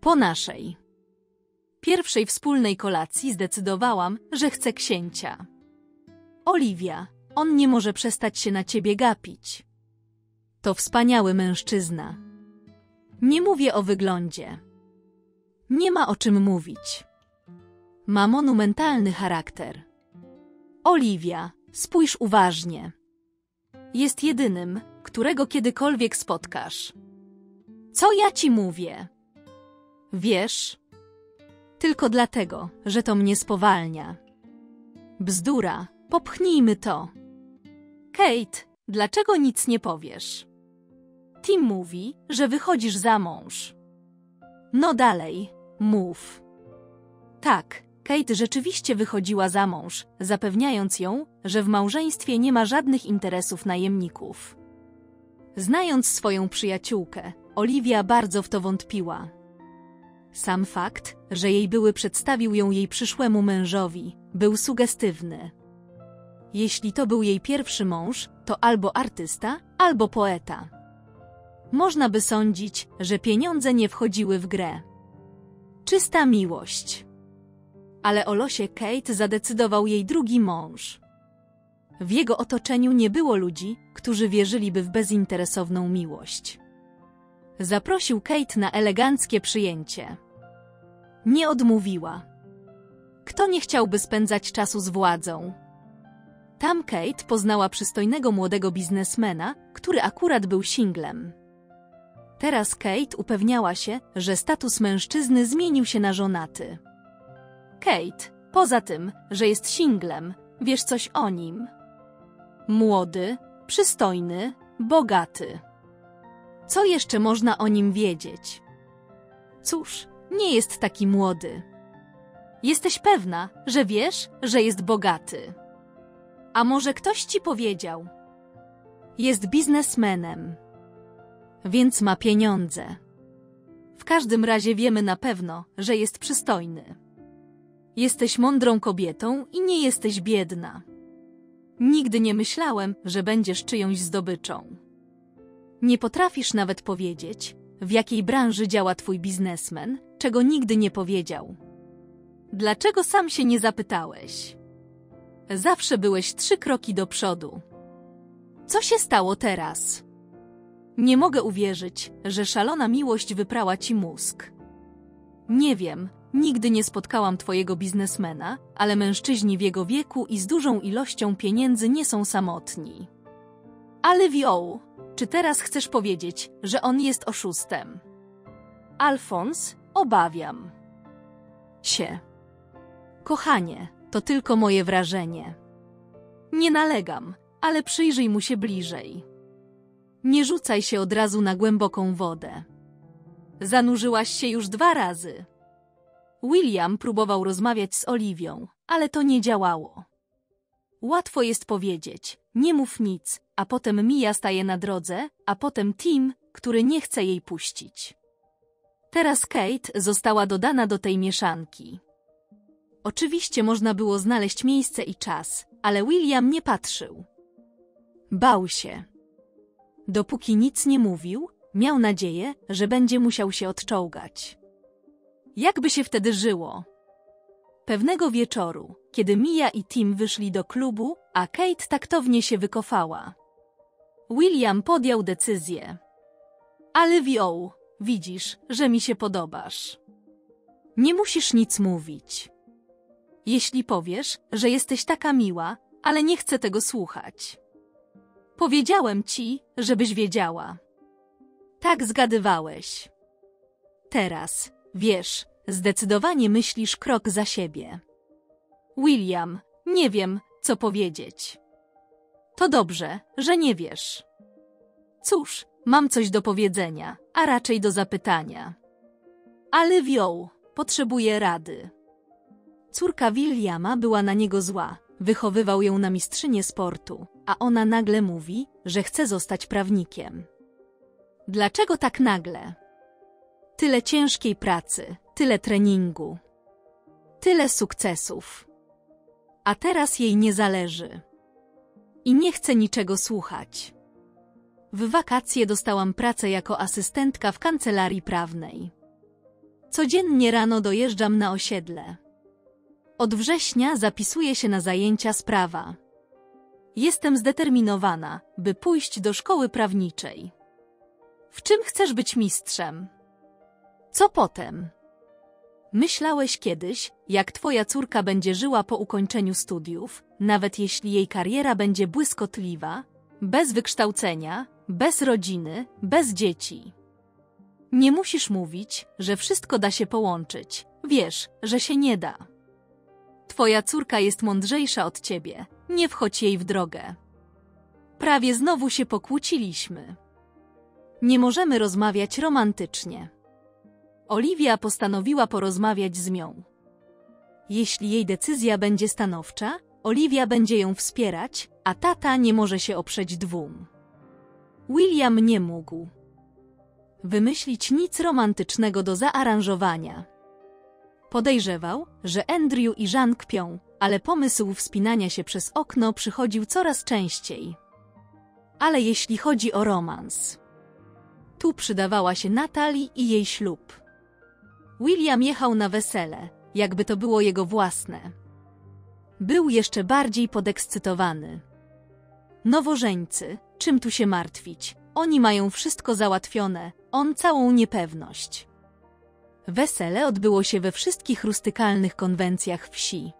Po naszej. Pierwszej wspólnej kolacji zdecydowałam, że chcę księcia. Oliwia, on nie może przestać się na ciebie gapić. To wspaniały mężczyzna. Nie mówię o wyglądzie. Nie ma o czym mówić. Ma monumentalny charakter. Oliwia, spójrz uważnie. Jest jedynym, którego kiedykolwiek spotkasz. Co ja ci mówię? Wiesz? Tylko dlatego, że to mnie spowalnia. Bzdura, popchnijmy to. Kate, dlaczego nic nie powiesz? Tim mówi, że wychodzisz za mąż. No dalej, mów. Tak, Kate rzeczywiście wychodziła za mąż, zapewniając ją, że w małżeństwie nie ma żadnych interesów najemników. Znając swoją przyjaciółkę, Oliwia bardzo w to wątpiła. Sam fakt, że jej były przedstawił ją jej przyszłemu mężowi, był sugestywny. Jeśli to był jej pierwszy mąż, to albo artysta, albo poeta. Można by sądzić, że pieniądze nie wchodziły w grę. Czysta miłość. Ale o losie Kate zadecydował jej drugi mąż. W jego otoczeniu nie było ludzi, którzy wierzyliby w bezinteresowną miłość. Zaprosił Kate na eleganckie przyjęcie. Nie odmówiła. Kto nie chciałby spędzać czasu z władzą? Tam Kate poznała przystojnego młodego biznesmena, który akurat był singlem. Teraz Kate upewniała się, że status mężczyzny zmienił się na żonaty. Kate, poza tym, że jest singlem, wiesz coś o nim. Młody, przystojny, bogaty. Co jeszcze można o nim wiedzieć? Cóż, nie jest taki młody. Jesteś pewna, że wiesz, że jest bogaty. A może ktoś ci powiedział? Jest biznesmenem, więc ma pieniądze. W każdym razie wiemy na pewno, że jest przystojny. Jesteś mądrą kobietą i nie jesteś biedna. Nigdy nie myślałem, że będziesz czyjąś zdobyczą. Nie potrafisz nawet powiedzieć, w jakiej branży działa twój biznesmen, czego nigdy nie powiedział. Dlaczego sam się nie zapytałeś? Zawsze byłeś trzy kroki do przodu. Co się stało teraz? Nie mogę uwierzyć, że szalona miłość wyprała ci mózg. Nie wiem, nigdy nie spotkałam twojego biznesmena, ale mężczyźni w jego wieku i z dużą ilością pieniędzy nie są samotni. Ale wioł, czy teraz chcesz powiedzieć, że on jest oszustem? Alfons, obawiam się. Kochanie, to tylko moje wrażenie. Nie nalegam, ale przyjrzyj mu się bliżej. Nie rzucaj się od razu na głęboką wodę. Zanurzyłaś się już dwa razy. William próbował rozmawiać z Oliwią, ale to nie działało. Łatwo jest powiedzieć, nie mów nic, a potem Mia staje na drodze, a potem Tim, który nie chce jej puścić. Teraz Kate została dodana do tej mieszanki. Oczywiście można było znaleźć miejsce i czas, ale William nie patrzył. Bał się. Dopóki nic nie mówił, miał nadzieję, że będzie musiał się odczołgać. Jakby się wtedy żyło? Pewnego wieczoru, kiedy Mia i Tim wyszli do klubu, a Kate taktownie się wykofała. William podjął decyzję. Ale wioł, widzisz, że mi się podobasz. Nie musisz nic mówić. Jeśli powiesz, że jesteś taka miła, ale nie chcę tego słuchać. Powiedziałem ci, żebyś wiedziała. Tak zgadywałeś. Teraz, wiesz, zdecydowanie myślisz krok za siebie. William, nie wiem, co powiedzieć. To dobrze, że nie wiesz. Cóż, mam coś do powiedzenia, a raczej do zapytania. Ale wioł, potrzebuje rady. Córka Williama była na niego zła, wychowywał ją na mistrzynię sportu, a ona nagle mówi, że chce zostać prawnikiem. Dlaczego tak nagle? Tyle ciężkiej pracy, tyle treningu, tyle sukcesów. A teraz jej nie zależy. I nie chce niczego słuchać. W wakacje dostałam pracę jako asystentka w kancelarii prawnej. Codziennie rano dojeżdżam na osiedle. Od września zapisuję się na zajęcia z prawa. Jestem zdeterminowana, by pójść do szkoły prawniczej. W czym chcesz być mistrzem? Co potem? Myślałeś kiedyś, jak twoja córka będzie żyła po ukończeniu studiów, nawet jeśli jej kariera będzie błyskotliwa, bez wykształcenia, bez rodziny, bez dzieci. Nie musisz mówić, że wszystko da się połączyć. Wiesz, że się nie da. Twoja córka jest mądrzejsza od ciebie. Nie wchodź jej w drogę. Prawie znowu się pokłóciliśmy. Nie możemy rozmawiać romantycznie. Oliwia postanowiła porozmawiać z nią. Jeśli jej decyzja będzie stanowcza, Oliwia będzie ją wspierać, a tata nie może się oprzeć dwóm. William nie mógł wymyślić nic romantycznego do zaaranżowania. Podejrzewał, że Andrew i Jean kpią, ale pomysł wspinania się przez okno przychodził coraz częściej. Ale jeśli chodzi o romans, tu przydawała się Natalie i jej ślub. William jechał na wesele, jakby to było jego własne. Był jeszcze bardziej podekscytowany. Nowożeńcy, czym tu się martwić? Oni mają wszystko załatwione, on całą niepewność. Wesele odbyło się we wszystkich rustykalnych konwencjach wsi.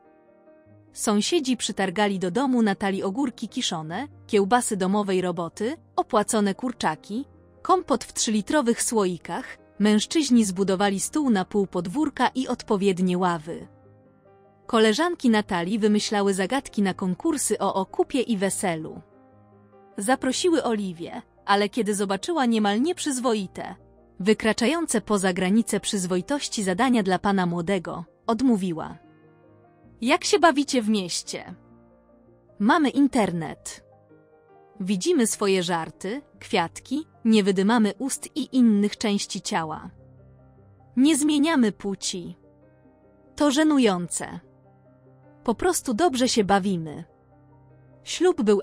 Sąsiedzi przytargali do domu Natalii ogórki kiszone, kiełbasy domowej roboty, opłacone kurczaki, kompot w trzylitrowych słoikach, mężczyźni zbudowali stół na pół podwórka i odpowiednie ławy. Koleżanki Natalii wymyślały zagadki na konkursy o okupie i weselu. Zaprosiły Oliwię, ale kiedy zobaczyła niemal nieprzyzwoite, wykraczające poza granice przyzwoitości zadania dla pana młodego, odmówiła. Jak się bawicie w mieście? Mamy internet. Widzimy swoje żarty, kwiatki, nie wydymamy ust i innych części ciała. Nie zmieniamy płci. To żenujące. Po prostu dobrze się bawimy. Ślub był